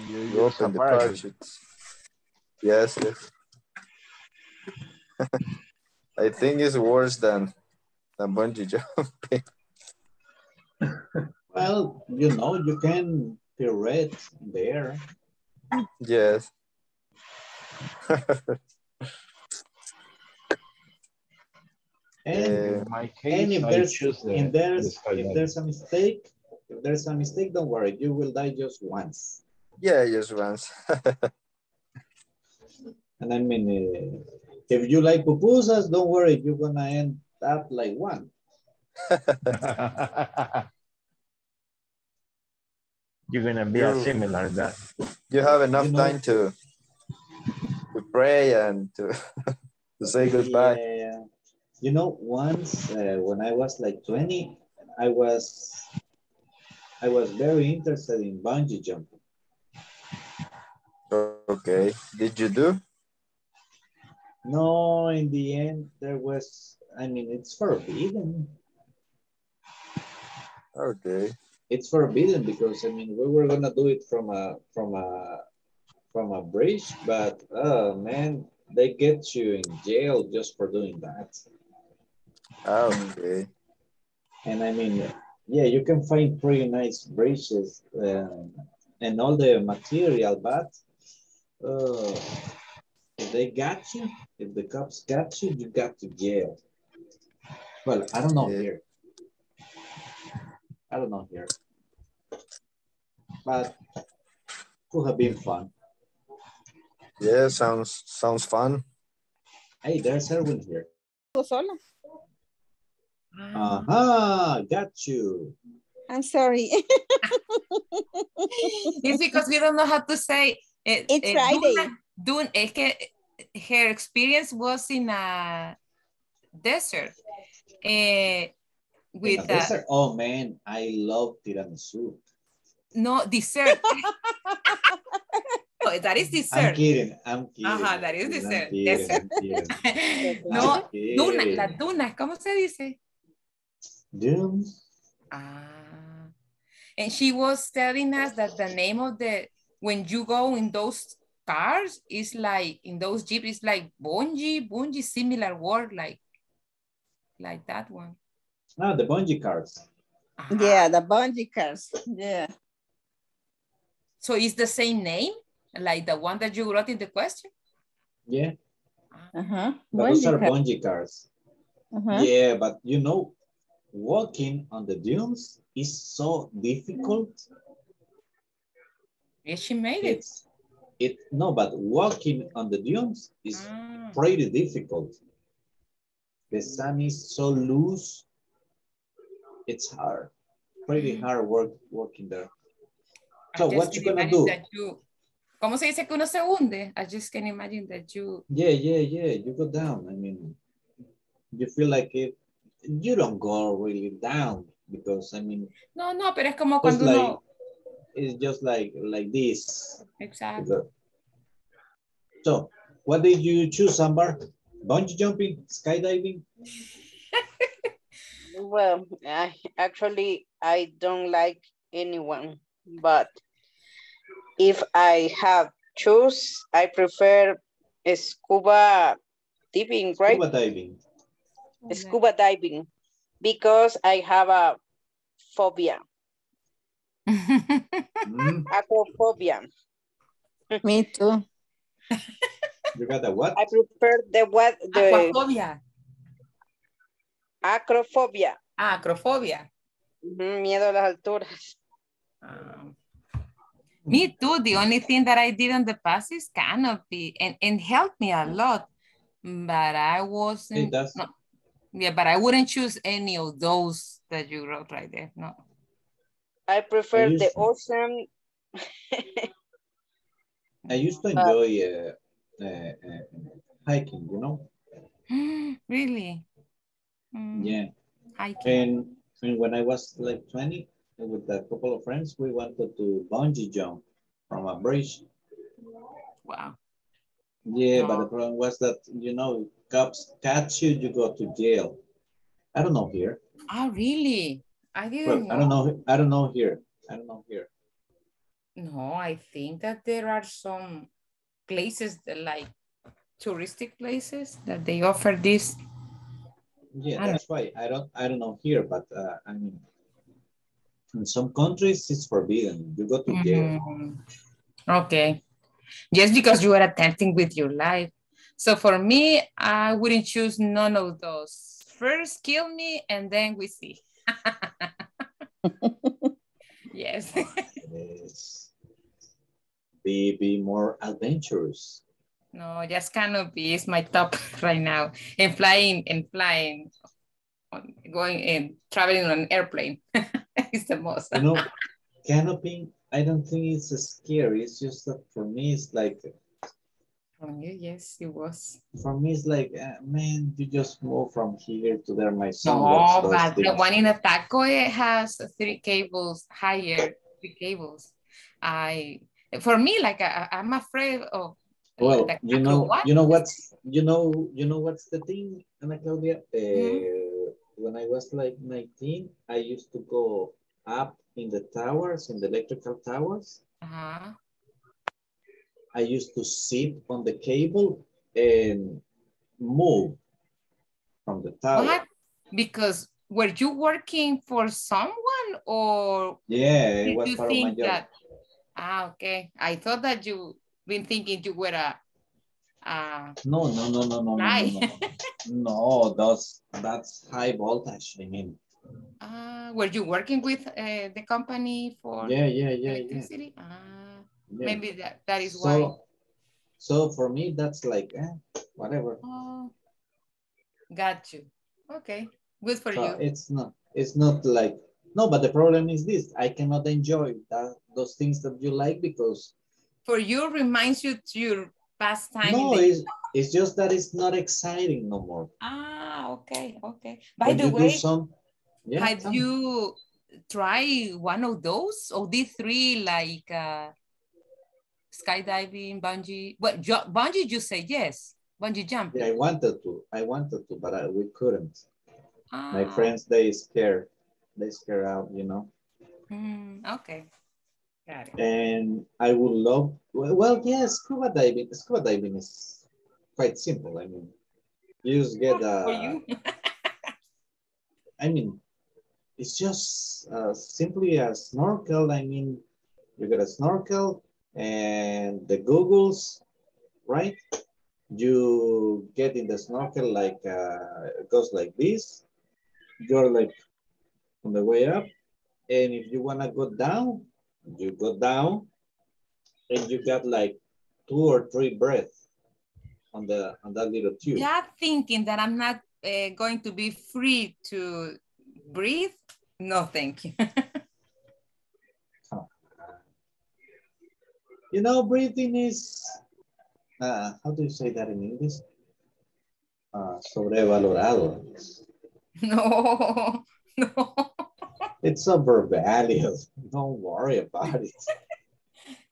you you open the parachute. parachute. Yes, yes. I think it's worse than than bungee jumping. Well, you know, you can pirouette in the. Yes. And, In my and case, if I there's, the, if the there's, if there's a mistake, if there's a mistake, don't worry, you will die just once. yeah, just once. And I mean, uh, if you like pupusas, don't worry, you're gonna end up like one. You're gonna be You- a similar that. you have enough You know- time to to pray and to to say goodbye. Yeah. You know, once uh, when I was like 20, I was I was very interested in bungee jumping. Okay. Did you do? No, in the end, there was, I mean, it's forbidden. Okay. It's forbidden because, I mean, we were gonna do it from a, from a, from a bridge, but, oh man, they get you in jail just for doing that. Okay. And I mean, yeah, you can find pretty nice bridges um, and all the material, but uh, if they got you, if the cops got you, you got to jail. Well, I don't know here. I don't know here. But could have been fun. Yeah, sounds sounds fun. Hey, there's Erwin here. Sola. Uh-huh, got you. I'm sorry. It's because we don't know how to say it. It's eh, Friday. Duna, Dun, es que her experience was in a desert. eh, with a a, desert? Oh man, I love tiramisu. no dessert. oh, that is I'm dessert. kidding, I'm kidding. Ajá, that is I'm dessert. kidding, Desert. I'm kidding. no, I'm duna, kidding. las dunas, ¿cómo se dice? Dunes? Ah. And she was telling us that the name of the, when you go in those cars, is like, in those jeep, it's like bungee, bungee, similar word, like, like that one. Ah, the bungee cars. Yeah, the bungee cars. Yeah. So it's the same name, like the one that you wrote in the question? Yeah, Uh-huh. but those are car. bungee cars. Uh-huh. Yeah, but you know, walking on the dunes is so difficult. Yes, she made it. It's it no, but walking on the dunes is Ah. pretty difficult. The sand is so loose. It's hard, pretty hard work walking there. So what you gonna do? that you- ¿Cómo se dice que uno se hunde? I just can imagine that you, Yeah, yeah, yeah. You go down. I mean, you feel like it. You don't go really down because I mean, no, no, pero es como it's cuando like uno, it's just like like this. Exactly. So, what did you choose, Amber? Bungee jumping, skydiving? Well, I, actually, I don't like anyone, but if I have choose, I prefer scuba diving, right? Scuba diving. Scuba diving, because I have a phobia, Mm, aquaphobia. Me too. you got a what? I prefer the what the Aquafobia. acrophobia. Ah, acrofobia. Ujú, Miedo a las alturas. Um, me too. The only thing that I did in the past is canopy and, and helped me a lot. But I wasn't. It does. no. Yeah, but I wouldn't choose any of those that you wrote right there. No. I prefer used the to- ocean. I used to enjoy uh, uh, uh, hiking, you know? really? Mm, Yeah. hiking. And, and when I was like 20, with a couple of friends, we wanted to bungee jump from a bridge. Wow. Yeah, but the problem was that, you know, cops catch you, you go to jail. I don't know here. Oh, really? I didn't Well, I don't know. I don't know here. I don't know here. No, I think that there are some places that like touristic places that they offer this. Yeah, that's why I don't. I don't know here, but uh, I mean, in some countries it's forbidden. You go to jail. Mhm. Okay. Just because you are attempting with your life. So for me, I wouldn't choose none of those. First, kill me, and then we see. yes. Yes. Be be more adventurous. no, just canopy is my top right now. And flying and flying, on, going and traveling on an airplane is the most. You know, canopying. I don't think it's scary. It's just that for me, it's like For you, yes, it was. for me, it's like uh, man, you just move from here to there. My son No, but the one in the taco it has three cables higher, three cables. I For me, like I, I'm afraid of Well, like you know, what? you know what's, you know, you know what's the thing, Ana Claudia? Uh, Mm-hmm. When I was like 19, I used to go up in the towers, in the electrical towers. Uh-huh. I used to sit on the cable and move from the tower. What? Because were you working for someone or Yeah, it did was you think that? Ah, okay. I thought that you been thinking you were a, a No, no, no, no, no, no, no, no. No, that's that's high voltage. I mean, Ah, were you working with uh, the company for yeah, yeah, yeah, yeah. electricity? Ah, yeah. maybe that, that is why. So, so for me, that's like eh, whatever. Oh, got you. Okay, good for So you. it's not, it's not like no, but the problem is this: I cannot enjoy that those things that you like because For you, reminds you to your past time. no, it's it's just that it's not exciting no more. Ah, okay, okay. By When the way, some, yeah, have tell me. you tried one of those or these three like uh, skydiving, bungee? Well, ju- bungee, you say yes. Bungee jumping. Yeah, I wanted to, I wanted to, but I, we couldn't. Ah. My friends, they scare, they scare out, you know. mm, okay, got it. And I would love, well, well, yes, scuba diving. Scuba diving is quite simple. I mean, you just get a, For you? I mean, it's just uh, simply a snorkel. I mean, you get a snorkel and the goggles, right? You get in the snorkel like, uh, goes like this. You're like on the way up. And if you want to go down, you go down and you got like two or three breaths on the on that little tube. Yeah, thinking that I'm not uh, going to be free to breathe. No, thank you. You know, breathing is, uh, how do you say that in English? Uh, sobrevalorado. no, no. It's overvalued. Don't worry about it.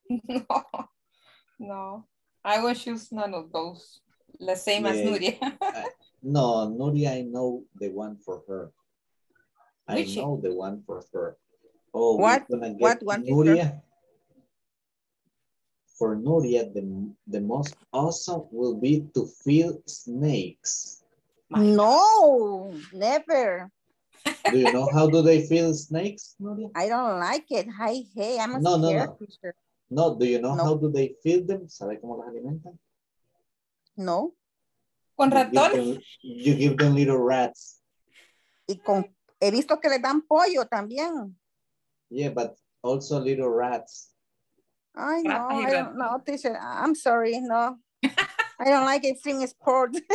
No, no. I will choose none of those. The same as Yeah. Nuria. No, Nuria, I know the one for her. I Which- know the one for her. Oh, What- we're gonna get what one? Nuria. For Nuria, the, the most awesome will be to feel snakes. No, never. Do you know how do they feel snakes, Nuria? I don't like it. Hi, hey, I'm a No, no, scared no. teacher. No, do you know No. how do they feed them? ¿Sabe cómo los alimentan? No. Con You give ratón. them- You give them little rats. Y con, he visto que le dan pollo también. Yeah, but also little rats. Ah, I know, I, y I don't know, teacher. I'm sorry, no. I don't like extreme sport.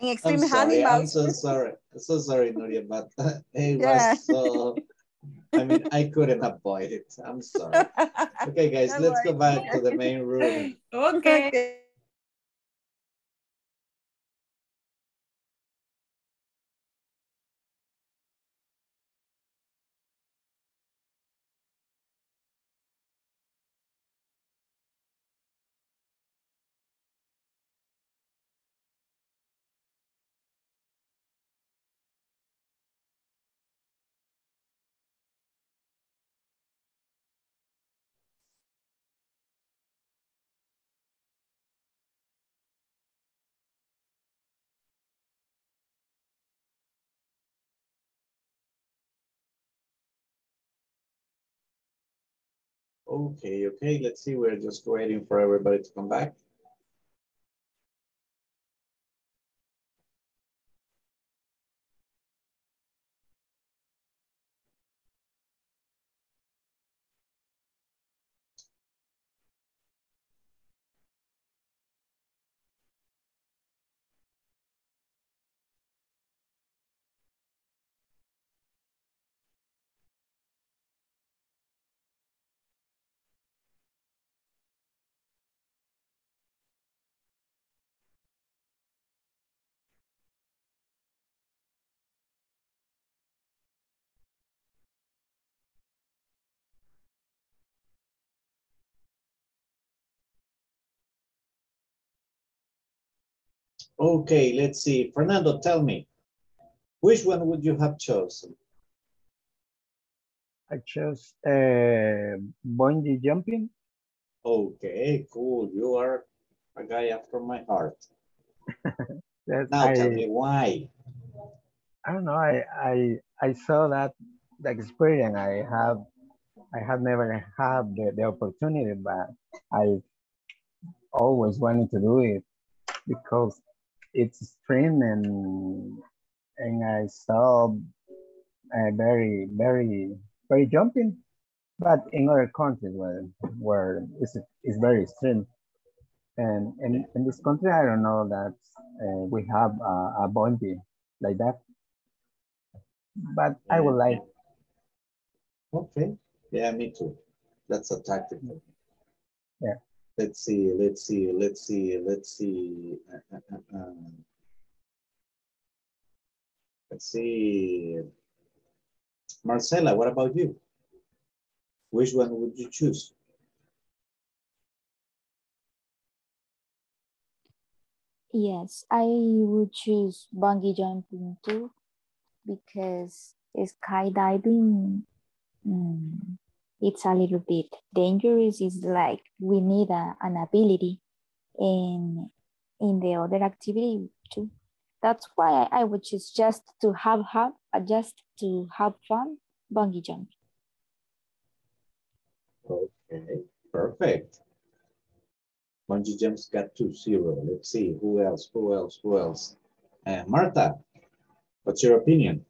In I'm extreme sorry, I'm so sorry. So sorry, Nuria, but it Yeah. was so, I mean, I couldn't avoid it. I'm sorry. Okay, guys, Don't let's go back to the main room. Okay. Okay, okay, okay, let's see. We're just waiting for everybody to come back. Okay, let's see. Fernando, tell me, which one would you have chosen? I chose uh, bungee jumping. Okay, cool. You are a guy after my heart. That Now tell I, me why. I don't know. I, I I saw that the experience I have. I have never had the, the opportunity, but I always wanted to do it because it's extreme and and I saw uh, very very very jumping, but in other countries where where it's, it's very extreme. And in, in this country, I don't know that uh, we have a, a bungee like that. But I would like, Okay, yeah, me too. That's attractive. yeah. Let's see, let's see, let's see, let's see. Uh, uh, uh. Let's see. Marcela, what about you? Which one would you choose? Yes, I would choose bungee jumping too because skydiving, mm, it's a little bit dangerous. It's like we need a, an ability in in the other activity too. That's why I, I would choose just to have have uh, just to have fun bungee jump. Okay, perfect. Bungee jumps got to zero. Let's see, who else, who else, who else? Uh, Marta, what's your opinion?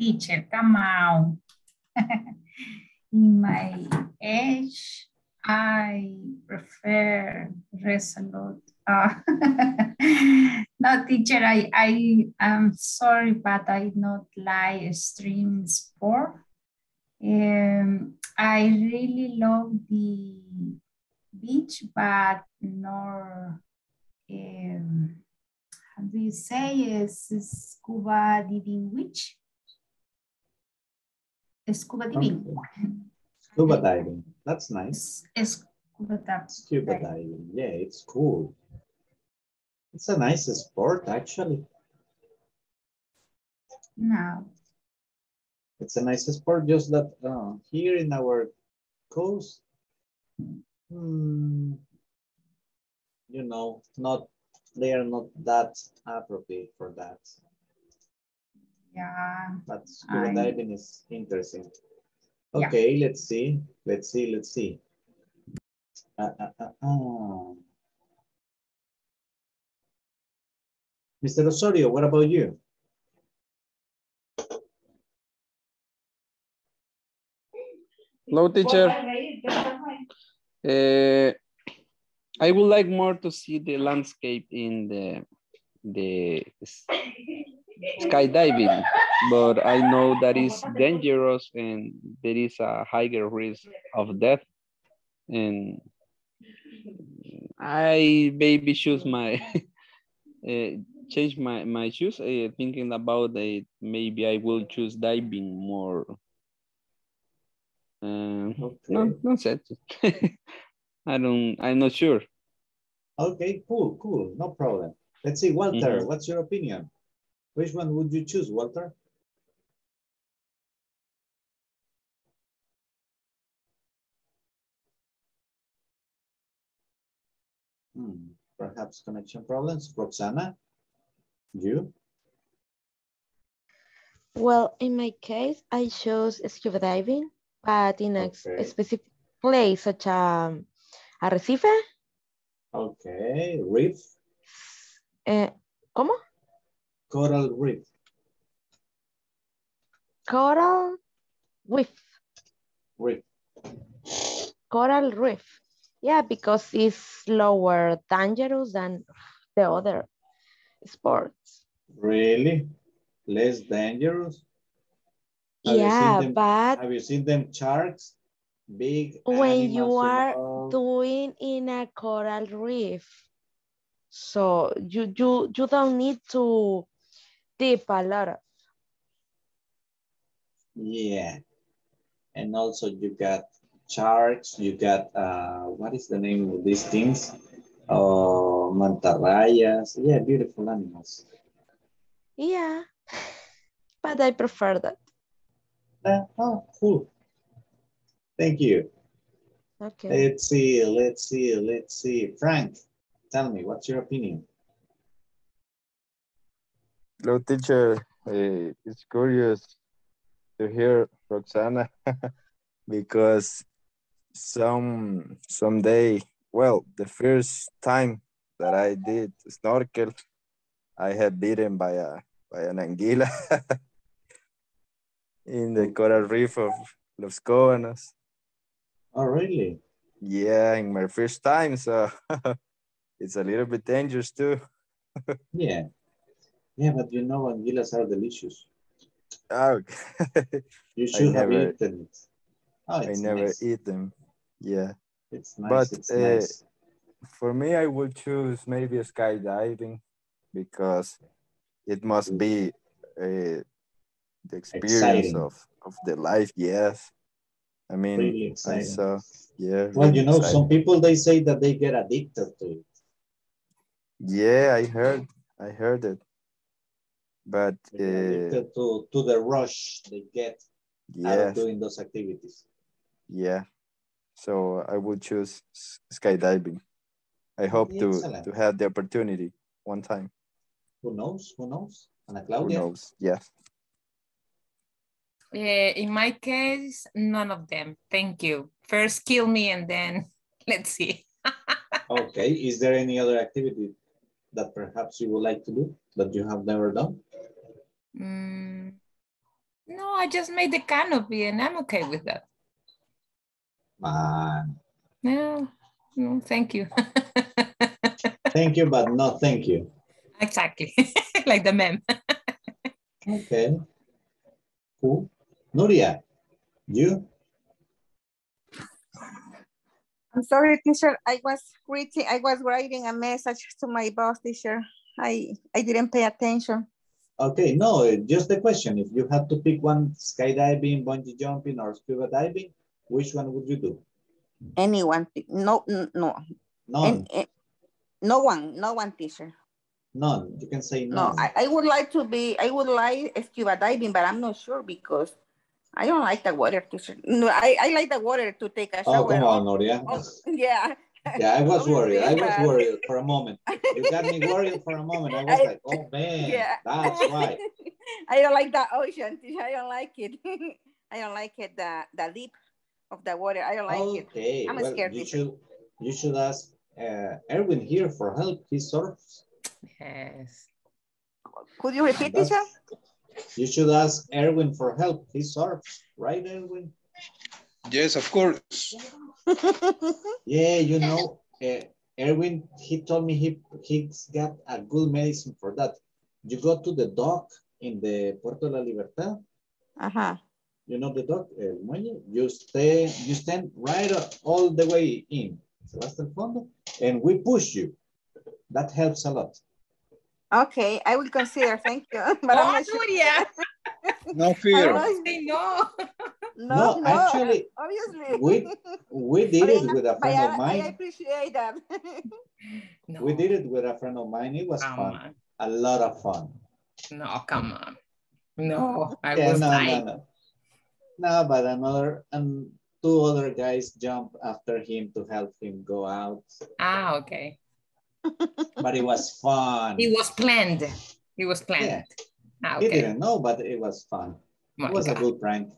Teacher, come on. In my age, I prefer Resolute. Uh, no, teacher, I, I am sorry, but I not like extreme sport. Um, I really love the beach, but nor, um, how do you say, is scuba diving which? Scuba diving. Scuba diving, that's nice. Scuba diving. Scuba diving, yeah, it's cool. It's a nice sport, actually. No. It's a nice sport, just that uh, here in our coast, hmm, you know, not they are not that appropriate for that. Yeah. But scuba I- diving is interesting. Yeah. Okay, let's see, let's see, let's see. Uh, uh, uh, uh. Mr. Osorio, what about you? Hello, teacher. Uh, I would like more to see the landscape in the the s- skydiving, but I know that is dangerous and there is a higher risk of death. And I maybe choose my uh, change my my choose. Uh, thinking about it, maybe I will choose diving more. Um, No, no set. I don't. I'm not sure. Okay, cool, cool, no problem. Let's see, Walter, Mhm. what's your opinion? Which one would you choose, Walter? Hmm, perhaps connection problems. Roxana, you? Well, in my case, I chose scuba diving, but in a, s- a Okay. specific place such as Arrecife. Okay, reef, Eh, ¿Cómo? Coral reef. Coral reef. Reef. Coral reef. Yeah, because it's lower dangerous than the other sports. Really? Less dangerous? Have Yeah, them- but Have you seen them sharks? Big when you are doing in a coral reef, so you you you don't need to dip a lot. Yeah. And also you got sharks, you got, uh, what is the name of these things? Uh, or mantarrayas. Yeah, beautiful animals. Yeah, but I prefer that. Uh, oh, cool. Thank you. Okay. Let's see, let's see, let's see. Frank, tell me, what's your opinion? Hello, teacher. Eh, it's curious to hear Roxana because some someday, well, the first time that I did snorkel, I had bitten by a by an anguila in the coral reef of Los Cobanos. Oh, really? Yeah, in my first time, so it's a little bit dangerous too. Yeah. Yeah, but you know anguilas are delicious. Oh, You I should have eaten it. Oh, I never nice. eat them. Yeah. It's nice, But it's uh, nice. for me, I would choose maybe skydiving because it must be uh, the experience Exciting. of, of the life. Yes. I mean, Really I saw, yeah. Well, really you know, exciting. some people, they say that they get addicted to it. Yeah, I heard, I heard it. But They uh, to, to the rush they get out of doing those activities. yeah. So I would choose skydiving. I hope to Excellent. to have the opportunity one time. Who knows? Who knows? Ana Who knows? Yes. Eh, in my case, none of them. Thank you. First kill me and then let's see. Okay. Is there any other activity that perhaps you would like to do that you have never done? Mm, no, I just made the canopy and I'm okay with that. Man, No, no, thank you. thank you, but no thank you. exactly. like the meme. Okay. Cool. Nuria, you? I'm sorry, teacher. I was reading, I was writing a message to my boss, teacher. I, I didn't pay attention. Okay, no, just the question. If you had to pick one, skydiving, bungee jumping, or scuba diving, which one would you do? Anyone, no, no, None, eh, no one, no one, teacher. none. You can say No, none. I, I would like to be, I would like scuba diving, but I'm not sure because I don't like the water, teacher. No, I, I like the water to take a shower. Oh, shower. come on, Oh, Nuria. oh, Yeah. Yeah, I was worried. I was worried for a moment. You got me worried for a moment. I was I- like, oh man, Yeah. that's why. I don't like that ocean, teacher. I don't like it. I don't like it, the, the deep of the water. I don't like it. Okay, I'm well, scared, you teacher. should, you should ask uh, Erwin here for help. He surfs. Yes. Could you repeat, That's- teacher? You should ask Erwin for help. He surfs, right, Erwin? Yes, of course. Yeah, you know, uh, Erwin, he told me he he's got a good medicine for that. You go to the dock in the Puerto de la Libertad. Uh-huh. You know the dock, el muelle. You stay, you stand right up all the way in, se va el fondo, and we push you. That helps a lot. Okay, I will consider. Thank you. But I'm Oh, not sure. Nuria. No I fear. don't know. No. No, No, no, actually, obviously. we we did it with a friend I, of I appreciate that. No, We did it with a friend of mine. It was come fun, on. a lot of fun. No, come on. No, I Yeah, was no, no, lying. no. No, but another and two other guys jumped after him to help him go out. Ah, okay. But it was fun. It was planned. It was Yeah, planned. Ah, he didn't know, but it was fun. My It was a good prank.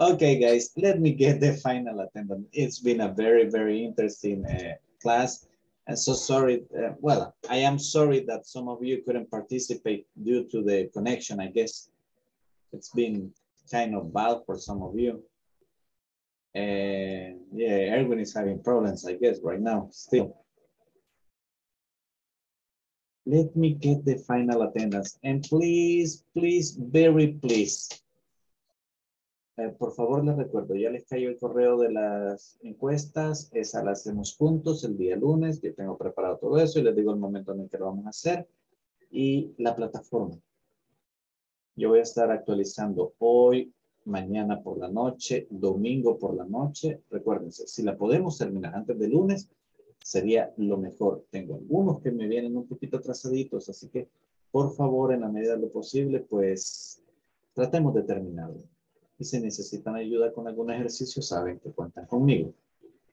Okay, guys, let me get the final attendance. It's been a very, very interesting uh, class. And so sorry, uh, well, I am sorry that some of you couldn't participate due to the connection, I guess. It's been kind of bad for some of you. And yeah, Erwin is having problems, I guess, right now, still. Let me get the final attendance. And please, please, very please, Eh, por favor, les recuerdo, ya les cayó el correo de las encuestas, esa la hacemos juntos el día lunes, yo tengo preparado todo eso y les digo el momento en el que lo vamos a hacer. Y la plataforma. Yo voy a estar actualizando hoy, mañana por la noche, domingo por la noche. Recuérdense, si la podemos terminar antes de lunes, sería lo mejor. Tengo algunos que me vienen un poquito atrasaditos, así que por favor, en la medida de lo posible, pues tratemos de terminarlo. Y si necesitan ayuda con algún ejercicio, saben que cuentan conmigo.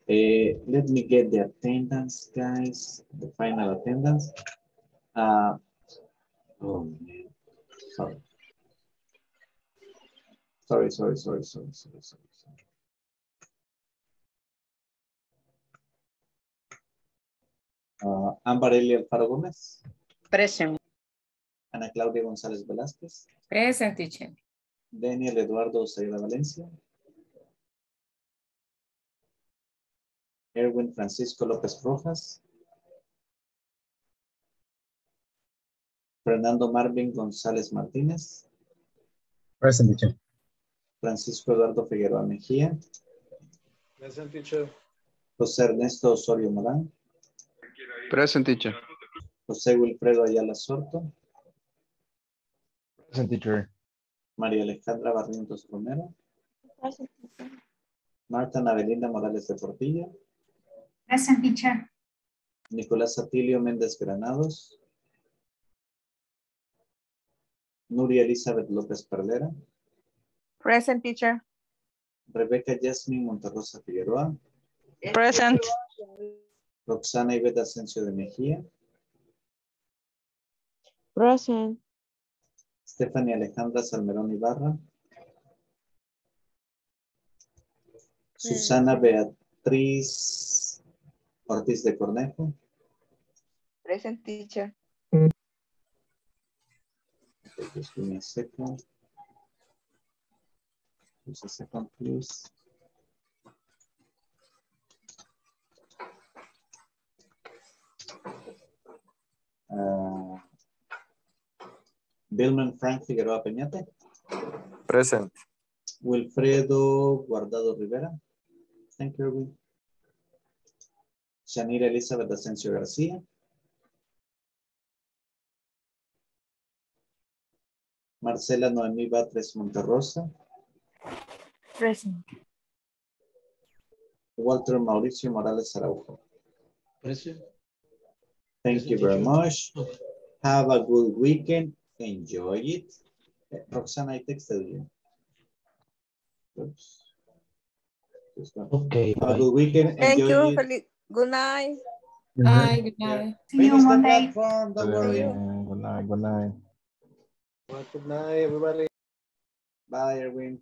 Eh, let me get the attendance, guys, the final attendance. Uh, oh, man. Sorry. Sorry, sorry, sorry, sorry, sorry, sorry. Uh, Ámbar Alfaro Gómez. Present. Ana Claudia González Velázquez. Present, teacher. Daniel Eduardo Oseguera Valencia. Erwin Francisco López Rojas. Fernando Marvin González Martínez. Present, teacher. Francisco Eduardo Figueroa Mejía. Present, teacher. José Ernesto Osorio Morán. Present teacher. José Wilfredo Ayala Sorto. Present, teacher. María Alejandra Barrientos Romero. Present. Marta Navelinda Morales de Portilla. Present teacher. Nicolás Atilio Méndez Granados. Nuria Elizabeth López Perlera. Present teacher. Rebeca Jasmine Monterrosa Figueroa. Present. Roxana Iveta Asensio de Mejía. Present. Stephanie Alejandra Salmerón Ibarra. Susana Beatriz Ortiz de Cornejo. Present teacher. Okay, just give me a second. Just a second, please. Uh, Billman Frank Figueroa Peñate. Present. Wilfredo Guardado Rivera. Thank you, Erwin. Shanira Elizabeth Asensio García. Marcela Noemí Batres Monterrosa. Present. Walter Mauricio Morales Araujo. Present. Thank you very much. Have a good weekend. Enjoy it. Eh, Roxana, I texted you. Oops. Okay. Have a good weekend. Thank Enjoy you. it. Feliz. Good night. Bye, good night. See you Finish the Monday. platform, don't worry. Good night, good night. Well, good night, everybody. Bye, Erwin.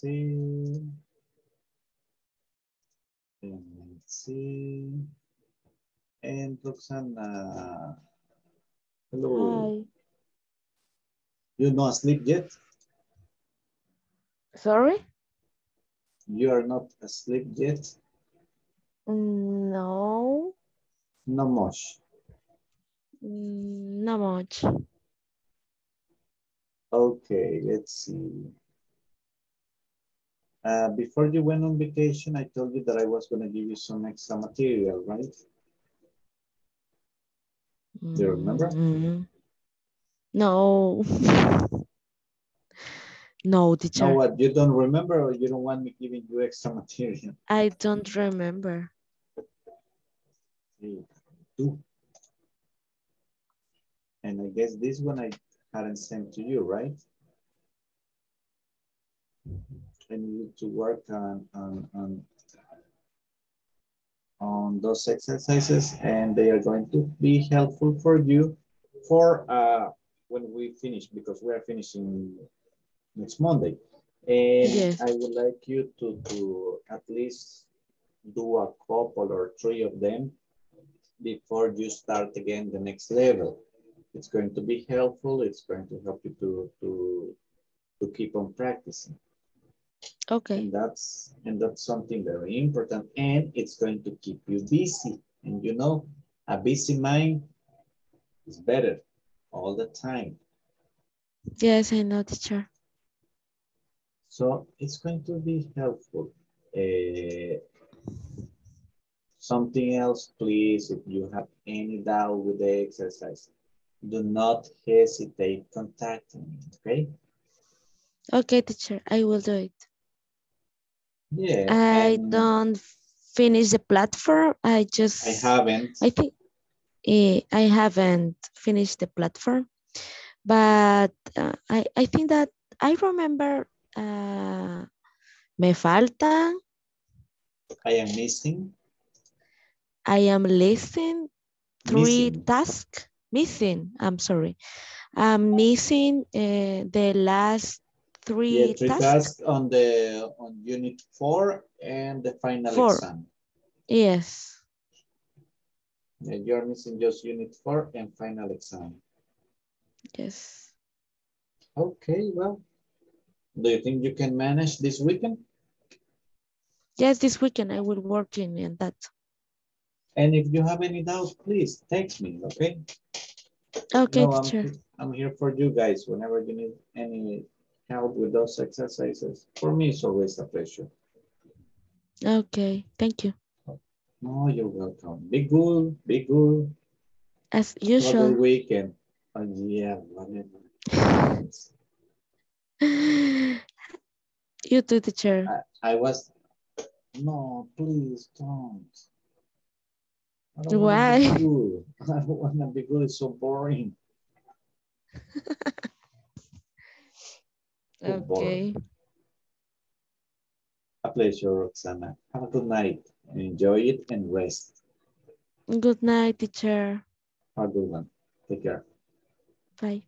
see. And let's see. And Roxana. Hello. Hi. You're not asleep yet? Sorry? You are not asleep yet? No, No much. Mm, not much. Okay, let's see. Uh, before you went on vacation, I told you that I was going to give you some extra material, right? Do you remember? Mm, No. No, teacher. No, what, you don't remember or you don't want me giving you extra material? I don't remember. Hey, do. And I guess this one I hadn't sent to you, right? I need to work on, on, on, on those exercises and they are going to be helpful for you for uh, when we finish because we are finishing next Monday. And Yes. I would like you to, to at least do a couple or three of them before you start again the next level. It's going to be helpful. It's going to help you to, to, to keep on practicing. Okay. And that's, and that's something very important. And it's going to keep you busy. And you know, a busy mind is better all the time. Yes, I know, teacher. So it's going to be helpful. Uh, something else, please, if you have any doubt with the exercise, Do not hesitate contacting me, okay? Okay, teacher, I will do it. Yeah. I don't finish the platform. I just. I haven't. I think eh, I haven't finished the platform, but uh, I I think that I remember. Uh, me faltan. I am missing. I am listening three Missing. tasks missing. I'm sorry. I'm missing uh, the last three, Yeah, three tasks. tasks on the on unit four and the final Four. exam. Yes. Yeah, you're missing just unit four and final exam. Yes. Okay, well, do you think you can manage this weekend? Yes, this weekend I will work in, that. And if you have any doubts, please text me, okay? Okay, No, I'm. I'm here for you guys whenever you need any help with those exercises. For me, it's always a pleasure. Okay, thank you. No, you're welcome. Be good, be good. As Have a usual. good weekend. Oh, yeah, whatever. You too, teacher. I was, no, please don't. I don't Why? I don't want to be good. It's so boring. Boring. Okay. A pleasure, Roxana. Have a good night. Enjoy it and rest. Good night, teacher. Have a good one. Take care. Bye.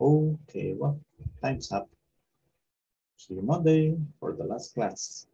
Okay, well, time's up. See you Monday for the last class.